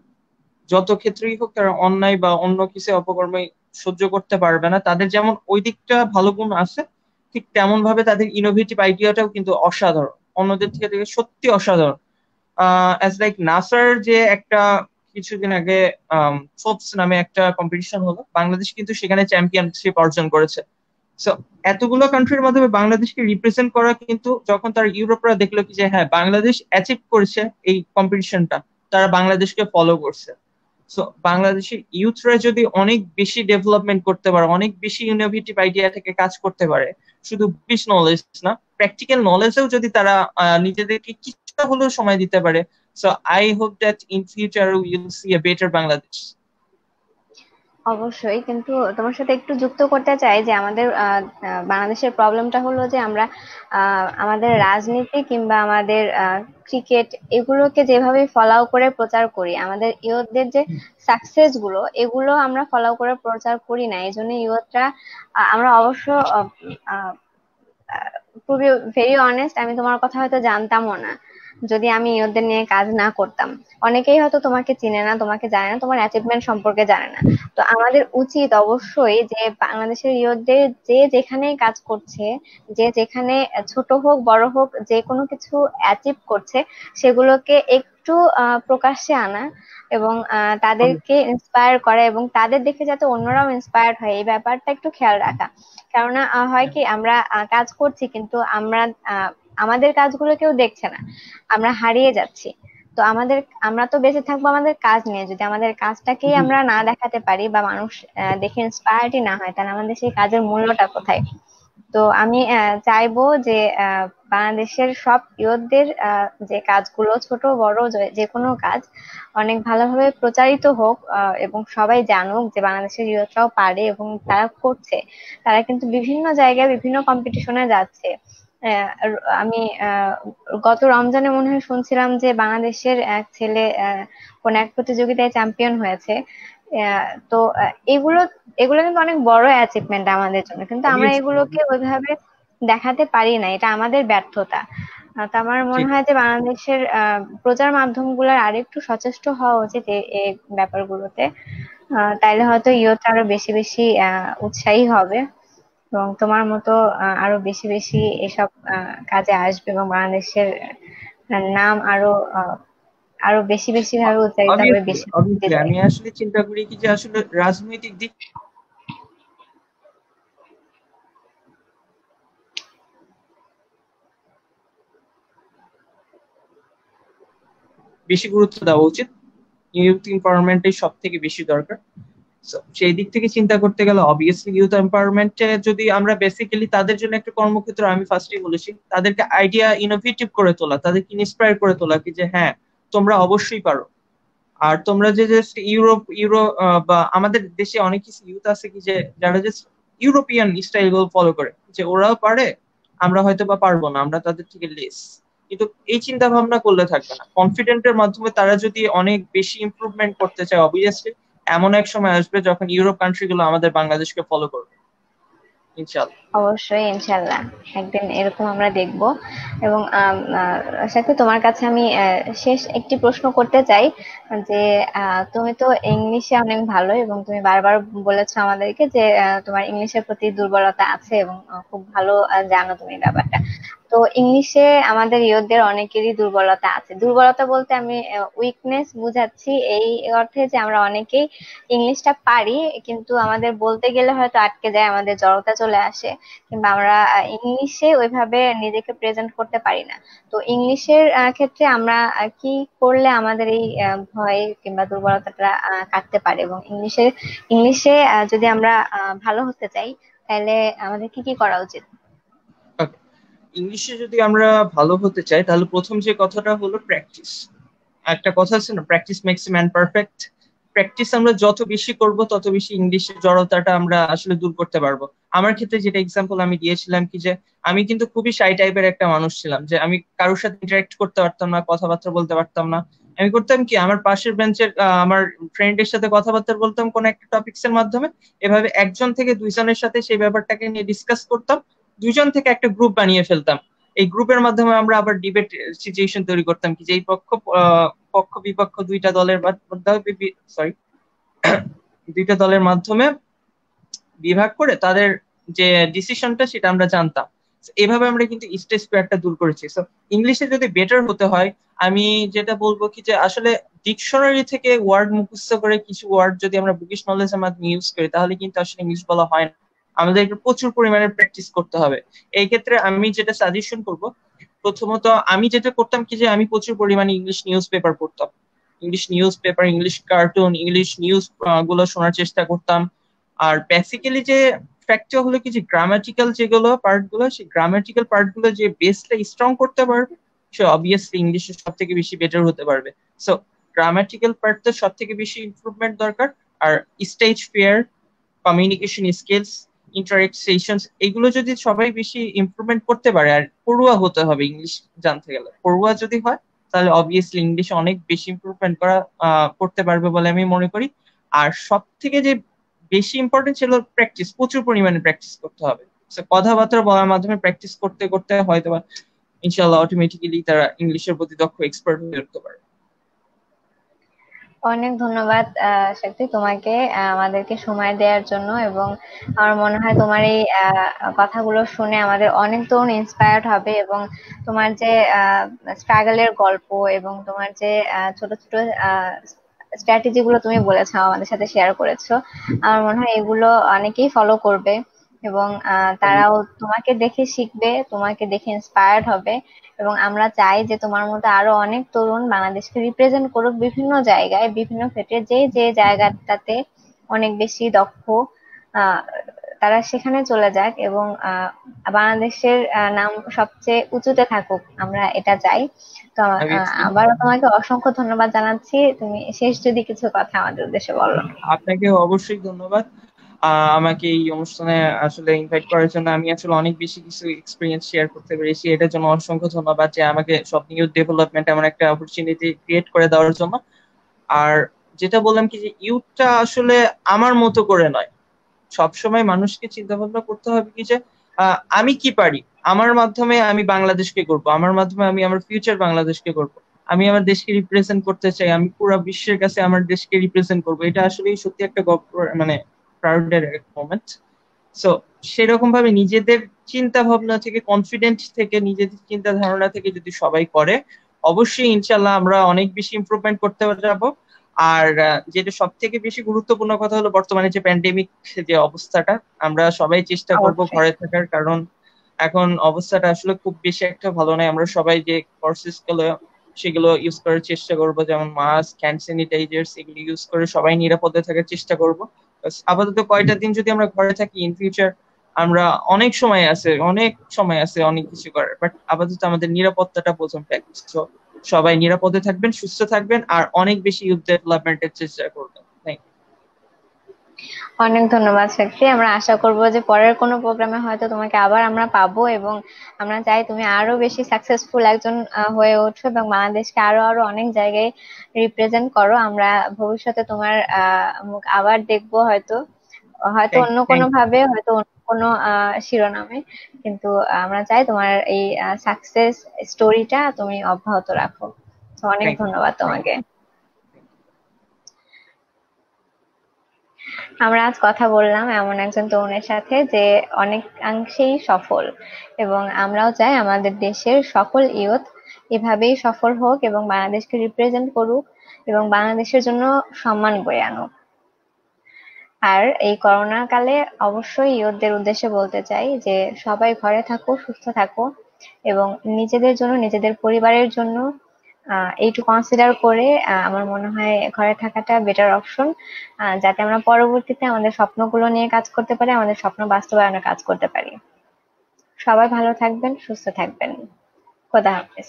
যত ক্ষেত্রেই হোক তারা অন্যায় বা অন্য কিছু অপকর্মে সহ্য করতে পারবে না। তাদের যেমন ওই দিকটা ভালো গুণ আছে, ঠিক তেমন ভাবে তাদের ইনোভেটিভ আইডিয়াটাও কিন্তু অসাধারণ। অন্যদের থেকে থেকে সত্যি অসাধারণ। অ্যাজ লাইক নাসার যে একটা কিছুদিন আগে ফোপস নামে একটা কম্পিটিশন হলো। বাংলাদেশ কিন্তু সেখানে চ্যাম্পিয়নশিপ অর্জন করেছে। সো এতগুলো কান্ট্রির মাধ্যমে বাংলাদেশকে রিপ্রেজেন্ট করা কিন্তু যখন তার ইউরোপরা দেখল কি যে হ্যাঁ বাংলাদেশ অ্যাচিভ করেছে এই কম্পিটিশনটা তারা বাংলাদেশকে ফলো করছে। সো বাংলাদেশের ইউথরা যদি অনেক বেশি ডেভেলপমেন্ট করতে পারে, অনেক বেশি ইনোভেটিভ আইডিয়া থেকে কাজ করতে পারে, শুধু বিশ নলেজ না প্র্যাকটিক্যাল নলেজেও যদি তারা নিজেদেরকে কিছুটা হলেও সময় দিতে পারে so I hope that in future will see a better Bangladesh অবশ্যই, কিন্তু তোমার সাথে একটু যুক্ত করতে চাই যে আমাদের বাংলাদেশের প্রবলেমটা হলো যে আমরা আমাদের রাজনীতি কিংবা আমাদের ক্রিকেট এগুলোকে যেভাবে ফলাও করে প্রচার করি, আমাদের ইয়তদের যে সাকসেসগুলো, এগুলো আমরা ফলাও করে প্রচার করি না। এই জন্য ইয়তরা আমরা অবশ্য খুবই ভেরি অনেস্ট আমি তোমার কথা হয়তো জানতামও না। যদি আমি ওদের নিয়ে কাজ না করতাম। অনেকেই হয়তো তোমাকে চিনে না, তোমাকে জানে না, তোমার অ্যাচিভমেন্ট সম্পর্কে জানে না। তো আমাদের উচিত অবশ্যই যে বাংলাদেশের ইয়তদের যে যেখানেই কাজ করছে, যে যেখানে ছোট হোক, বড় হোক, যে কোনো কিছু অ্যাচিভ করছে, সেগুলোকে একটু প্রকাশ্যে আনা এবং তাদেরকে ইন্সপায়ার করা এবং তাদের দেখে যাতে অন্যরাও ইন্সপায়ার্ড হয়, এই ব্যাপারটা একটু খেয়াল রাখা। কেননা হয় কি, আমরা কাজ করছি কিন্তু আমরা আমাদের কাজগুলো কেউ দেখছে না। আমরা হারিয়ে যাচ্ছি। তো আমাদের আমরা তো বেঁচে থাকব আমাদের কাজ নিয়ে। যদি আমাদের কাজটাকেই আমরা না দেখাতে পারি বা মানুষ দেখে ইন্সপায়ার্ডই না হয় তাহলে আমাদের সেই কাজের মূল্যটা কোথায়? তো আমি চাইব যে বাংলাদেশের সব ইয়তদের যে কাজগুলো ছোট বড় যে কোনো কাজ অনেক ভালোভাবে প্রচারিত হোক এবং সবাই জানুক যে বাংলাদেশের ইয়তরাও পারে এবং তারা করছে। তারা কিন্তু বিভিন্ন জায়গায় বিভিন্ন কম্পিটিশনে যাচ্ছে। আমি গত রমজানে মনে হয় শুনছিলাম যে বাংলাদেশের এক ছেলে কোন এক প্রতিযোগিতায় চ্যাম্পিয়ন হয়েছে। তো এগুলো এগুলো কিন্তু অনেক বড় অ্যাচিভমেন্ট আমাদের জন্য। কিন্তু আমরা এগুলোকে ওইভাবে দেখাতে পারি না। এটা আমাদের ব্যর্থতা। তো আমার মনে হয় যে বাংলাদেশের প্রচার মাধ্যমগুলোর আরেকটু সচেষ্ট হওয়া উচিত এই ব্যাপারগুলোতে। তাইলে হয়তো ইয়ত আরও বেশি বেশি উৎসাহী হবে। এবং তোমার মতো আরও বেশি বেশি এসব কাজে আসবে এবং বাংলাদেশের নাম আরও আরও বেশি বেশি ভাবে উচ্চারিত হবে বেশি আমি আসলে চিন্তা করি কি যে আসলে রাজনৈতিক দিক বেশি গুরুত্ব দেওয়া উচিত। ইউথ এম্পাওয়ারমেন্টের সব থেকে বেশি দরকার। সেই দিক থেকে চিন্তা করতে গেলে অবভিয়াসলি ইউথ এম্পাওয়ারমেন্টে যদি আমরা বেসিক্যালি তাদের জন্য একটা কর্মক্ষেত্র আমি ফার্স্টে বলেছি, তাদেরকে আইডিয়া ইনোভেটিভ করে তোলা, তাদেরকে ইন্সপায়ার করে তোলা কি যে হ্যাঁ তোমরা অবশ্যই পারো। আর তোমরা যে জাস্ট ইউরোপ ইউরো বা আমাদের দেশে অনেক কিছু ইউথ আছে কি যে যারা জাস্ট ইউরোপিয়ান স্টাইলগুলো ফলো করে, যে ওরাও পারে, আমরা হয়তো বা পারব না, আমরা তাদের থেকে লেস কিন্তু এই চিন্তা ভাবনা করলে থাকবে না। কনফিডেন্টের মাধ্যমে তারা যদি অনেক বেশি ইমপ্রুভমেন্ট করতে চায় অবভিয়াসলি এমন এক সময় আসবে যখন ইউরোপ কান্ট্রি গুলো আমাদের বাংলাদেশকে ফলো করবে। অবশ্যই, ইনশাআল্লাহ। একদিন এরকম আমরা দেখব। এবং সাথে তোমার কাছে আমি শেষ একটি প্রশ্ন করতে চাই, যে তুমি তো ইংলিশে অনেক ভালো এবং তুমি বারবার বলেছ আমাদেরকে যে তোমার ইংলিশের প্রতি দুর্বলতা আছে এবং খুব ভালো জানো তুমি ব্যাপারটা। তো ইংলিশে আমাদের ইয়তদের অনেকেরই দুর্বলতা আছে। দুর্বলতা বলতে আমি উইকনেস বুঝাচ্ছি এই অর্থে যে আমরা অনেকেই ইংলিশটা পারি, কিন্তু আমাদের বলতে গেলে হয়তো আটকে যায়, আমাদের জড়তা চলে আসে, কিংবা আমরা ইংলিশে ওইভাবে নিজেকে প্রেজেন্ট করতে পারি না। তো ইংলিশের ক্ষেত্রে আমরা কি করলে আমাদের এই ভয় কিংবা দুর্বলতাটা কাটতে পারে? এবং ইংলিশের, ইংলিশে যদি আমরা ভালো হতে চাই, তাহলে আমাদের কি কি করা উচিত? ইংলিশে যদি আমরা ভালো হতে চাই, তাহলে প্রথম যে কথাটা হলো প্র্যাকটিস একটা কথা আছে না practice makes man perfect practice আমরা যত বেশি করব, তত বেশি ইংলিশের জড়তাটা আমরা আসলে দূর করতে পারব। আমার ক্ষেত্রে যেটা এক্সাম্পল আমি দিয়েছিলাম কি যে, আমি কিন্তু খুবই শাই টাইপের একটা মানুষ ছিলাম, যে আমি কারোর সাথে ইন্টারাক্ট করতে পারতাম না, কথাবার্তা বলতে পারতাম না। আমি করতাম কি, আমার পাশের বেঞ্চের আমার ফ্রেন্ডের সাথে কথাবার্তা বলতাম কোন একটা টপিক্স এর মাধ্যমে। এভাবে একজন থেকে দুইজনের সাথে সেই ব্যাপারটাকে নিয়ে ডিসকাস করতাম। দুইজন থেকে একটা গ্রুপ বানিয়ে ফেলতাম। এই গ্রুপের মাধ্যমে আমরা আবার ডিবেট সিচুয়েশন তৈরি করতাম কি যে এই পক্ষ পক্ষ বিপক্ষ দুইটা দলের সরি দুইটা দলের মাধ্যমে বিভাগ করে তাদের যে ডিসিশনটা সেটা আমরা জানতাম। এভাবে আমরা কিন্তু স্টেজ পেয়ারটা দূর করেছি। সো ইংলিশে যদি বেটার হতে হয়, আমি যেটা বলব কি যে আসলে ডিকশনারি থেকে ওয়ার্ড মুখস্থ করে কিছু ওয়ার্ড যদি আমরা বুকিশ নলেজের মাধ্যমে ইউজ করি, তাহলে কিন্তু আসলে ইংলিশ বলা হয় না। আমাদেরকে প্রচুর পরিমাণে প্র্যাকটিস করতে হবে। এই ক্ষেত্রে আমি যেটা সাজেশন করব, প্রথমত আমি যেটা করতাম কি যে আমি প্রচুর পরিমাণে ইংলিশ নিউজ পেপার পড়তাম। English newspaper English cartoon English নিউজগুলো শোনার চেষ্টা করতাম। আর বেসিক্যালি যে ফ্যাক্টর হলো কি যে গ্রামাটিক্যাল যেগুলো পার্টগুলো, সেই গ্রামাটিক্যাল পার্টগুলো যে বেসটা স্ট্রং করতে পারবে, সে অবভিয়াসলি ইংলিশে সব থেকে বেশি বেটার হতে পারবে। সো গ্রামাটিক্যাল পার্টটা সব থেকে বেশি ইমপ্রুভমেন্ট দরকার। আর stage fear communication skills interaction এগুলো যদি সবাই বেশি ইমপ্রুভমেন্ট করতে পারে, আর পড়ুয়া হতে হবে ইংলিশ জানতে গেলে। পড়ুয়া যদি হয়, তাহলে অবভিয়াসলি ইংলিশ অনেক বেশি ইমপ্রুভমেন্ট করা করতে পারবে বলে আমি মনে করি। আর সব থেকে যে বেশি ইম্পর্টেন্ট ছিল প্র্যাকটিস প্রচুর পরিমাণে প্র্যাকটিস করতে হবে। কথাবার্তা বলার মাধ্যমে প্র্যাকটিস করতে করতে হয়তো ইনশাল্লাহ অটোমেটিক্যালি তারা ইংলিশের প্রতি দক্ষ এক্সপার্ট হয়ে উঠতে পারে অনেক ধন্যবাদ শক্তি তোমাকে আমাদেরকে সময় দেওয়ার জন্য এবং আমার মনে হয় তোমার এই কথাগুলো শুনে আমাদের অনেক তরুণ ইন্সপায়ার্ড হবে এবং তোমার যে স্ট্রাগলের গল্প এবং তোমার যে ছোট ছোট স্ট্র্যাটেজি গুলো তুমি বলেছ, আমাদের সাথে শেয়ার করেছ, আমার মনে হয় এগুলো অনেকেই ফলো করবে। এবং তারাও তোমাকে দেখে শিখবে তোমাকে দেখে ইন্সপায়ার্ড হবে এবং আমরা চাই যে তোমার মতো আরও অনেক তরুণ বাংলাদেশকে রিপ্রেজেন্ট করুক বিভিন্ন জায়গায় বিভিন্ন ক্ষেত্রে যে যে জায়গাটাতে অনেক বেশি দক্ষ তারা সেখানে চলে যাক এবং বাংলাদেশের নাম সবচেয়ে উঁচুতে থাকুক আমরা এটা চাই। তো আবারও তোমাকে অসংখ্য ধন্যবাদ জানাচ্ছি তুমি শেষ যদি কিছু কথা আমাদের উদ্দেশ্যে বলো। আপনাকে অবশ্যই ধন্যবাদ। আমাকে এই অনুষ্ঠানে আসলে ইনভাইট করার জন্য আমি আসলে অনেক বেশি কিছু এক্সপিরিয়েন্স শেয়ার করতে পেরেছি। এটার জন্য অসংখ্য ধন্যবাদ যে আমাকে সব নিউজ ডেভেলপমেন্ট এমন একটা অপরচুনিটি ক্রিয়েট করে দেওয়ার জন্য। আর যেটা বললাম কি যে ইউথটা আসলে আমার মতো করে নয়। সবসময় মানুষকে চিন্তা ভাবনা করতে হবে কি যে আমি কি পারি? আমার মাধ্যমে আমি বাংলাদেশকে করব আমার মাধ্যমে আমি আমার ফিউচার বাংলাদেশকে করব আমি আমার দেশকে রিপ্রেজেন্ট করতে চাই। আমি পুরো বিশ্বের কাছে আমার দেশকে রিপ্রেজেন্ট করব। এটা আসলে সত্যি একটা মানে প্রাউডের মোমেন্ট সো সেরকম ভাবে নিজেদের চিন্তা ভাবনা থেকে কনফিডেন্ট থেকে নিজেদের চিন্তা ধারণা থেকে যদি সবাই করে অবশ্যই ইনশাল্লাহ আমরা অনেক বেশি ইমপ্রুভমেন্ট করতে যাব। আর যেটা সব থেকে বেশি গুরুত্বপূর্ণ কথা হলো বর্তমানে যে প্যান্ডেমিক যে অবস্থাটা আমরা সবাই চেষ্টা করব ঘরে থাকার কারণ এখন অবস্থাটা আসলে খুব বেশি একটা ভালো নয়। আমরা সবাই যে কোর্সেসগুলো সেগুলো ইউজ করার চেষ্টা করব যেমন মাস্ক হ্যান্ড স্যানিটাইজার এগুলো ইউজ করে সবাই নিরাপদে থাকার চেষ্টা করব। আপাতত কয়টা দিন যদি আমরা ঘরে থাকি ইন ফিউচার আমরা অনেক সময় আছে, অনেক সময় আছে অনেক কিছু করার বাট আপাতত আমাদের নিরাপত্তাটা প্রথম ফ্যাক্ট সবাই নিরাপদে থাকবেন, সুস্থ থাকবেন, আর অনেক বেশি ইউথ ডেভেলপমেন্টের চেষ্টা করবেন। অনেক ধন্যবাদ সাক্ষী আমরা আশা করব যে পরের কোনো প্রোগ্রামে হয়তো তোমাকে আবার আমরা পাবো এবং আমরা চাই তুমি আরও বেশি সাকসেসফুল একজন হয়ে ওঠো এবং বাংলাদেশকে আরও আরও অনেক জায়গায় রিপ্রেজেন্ট করো। আমরা ভবিষ্যতে তোমার মুখ আবার দেখব হয়তো হয়তো অন্য কোনো ভাবে হয়তো অন্য কোনো শিরোনামে। কিন্তু আমরা চাই তোমার এই সাকসেস স্টোরিটা তুমি অব্যাহত রাখো। অনেক ধন্যবাদ তোমাকে। আমরা আজ কথা বললাম এমন একজন তরুণের সাথে যে অনেকাংশেই সফল। এবং আমরাও চাই আমাদের দেশের সকল ইয়ুথ এভাবেই সফল হোক এবং বাংলাদেশকে রিপ্রেজেন্ট করুক এবং বাংলাদেশের জন্য সম্মান বয়ে আনুক। আর এই করোনা কালে অবশ্যই ইয়ুথদের উদ্দেশ্যে বলতে চাই যে সবাই ঘরে থাকো, সুস্থ থাকো এবং নিজেদের জন্য, নিজেদের পরিবারের জন্য এইটু কনসিডার করে আমার মনে হয় ঘরে থাকাটা বেটার অপশন যাতে আমরা পরবর্তীতে আমাদের স্বপ্নগুলো নিয়ে কাজ করতে পারি, আমাদের স্বপ্ন বাস্তবায়নে কাজ করতে পারি। সবাই ভালো থাকবেন, সুস্থ থাকবেন। খোদা হাফেজ।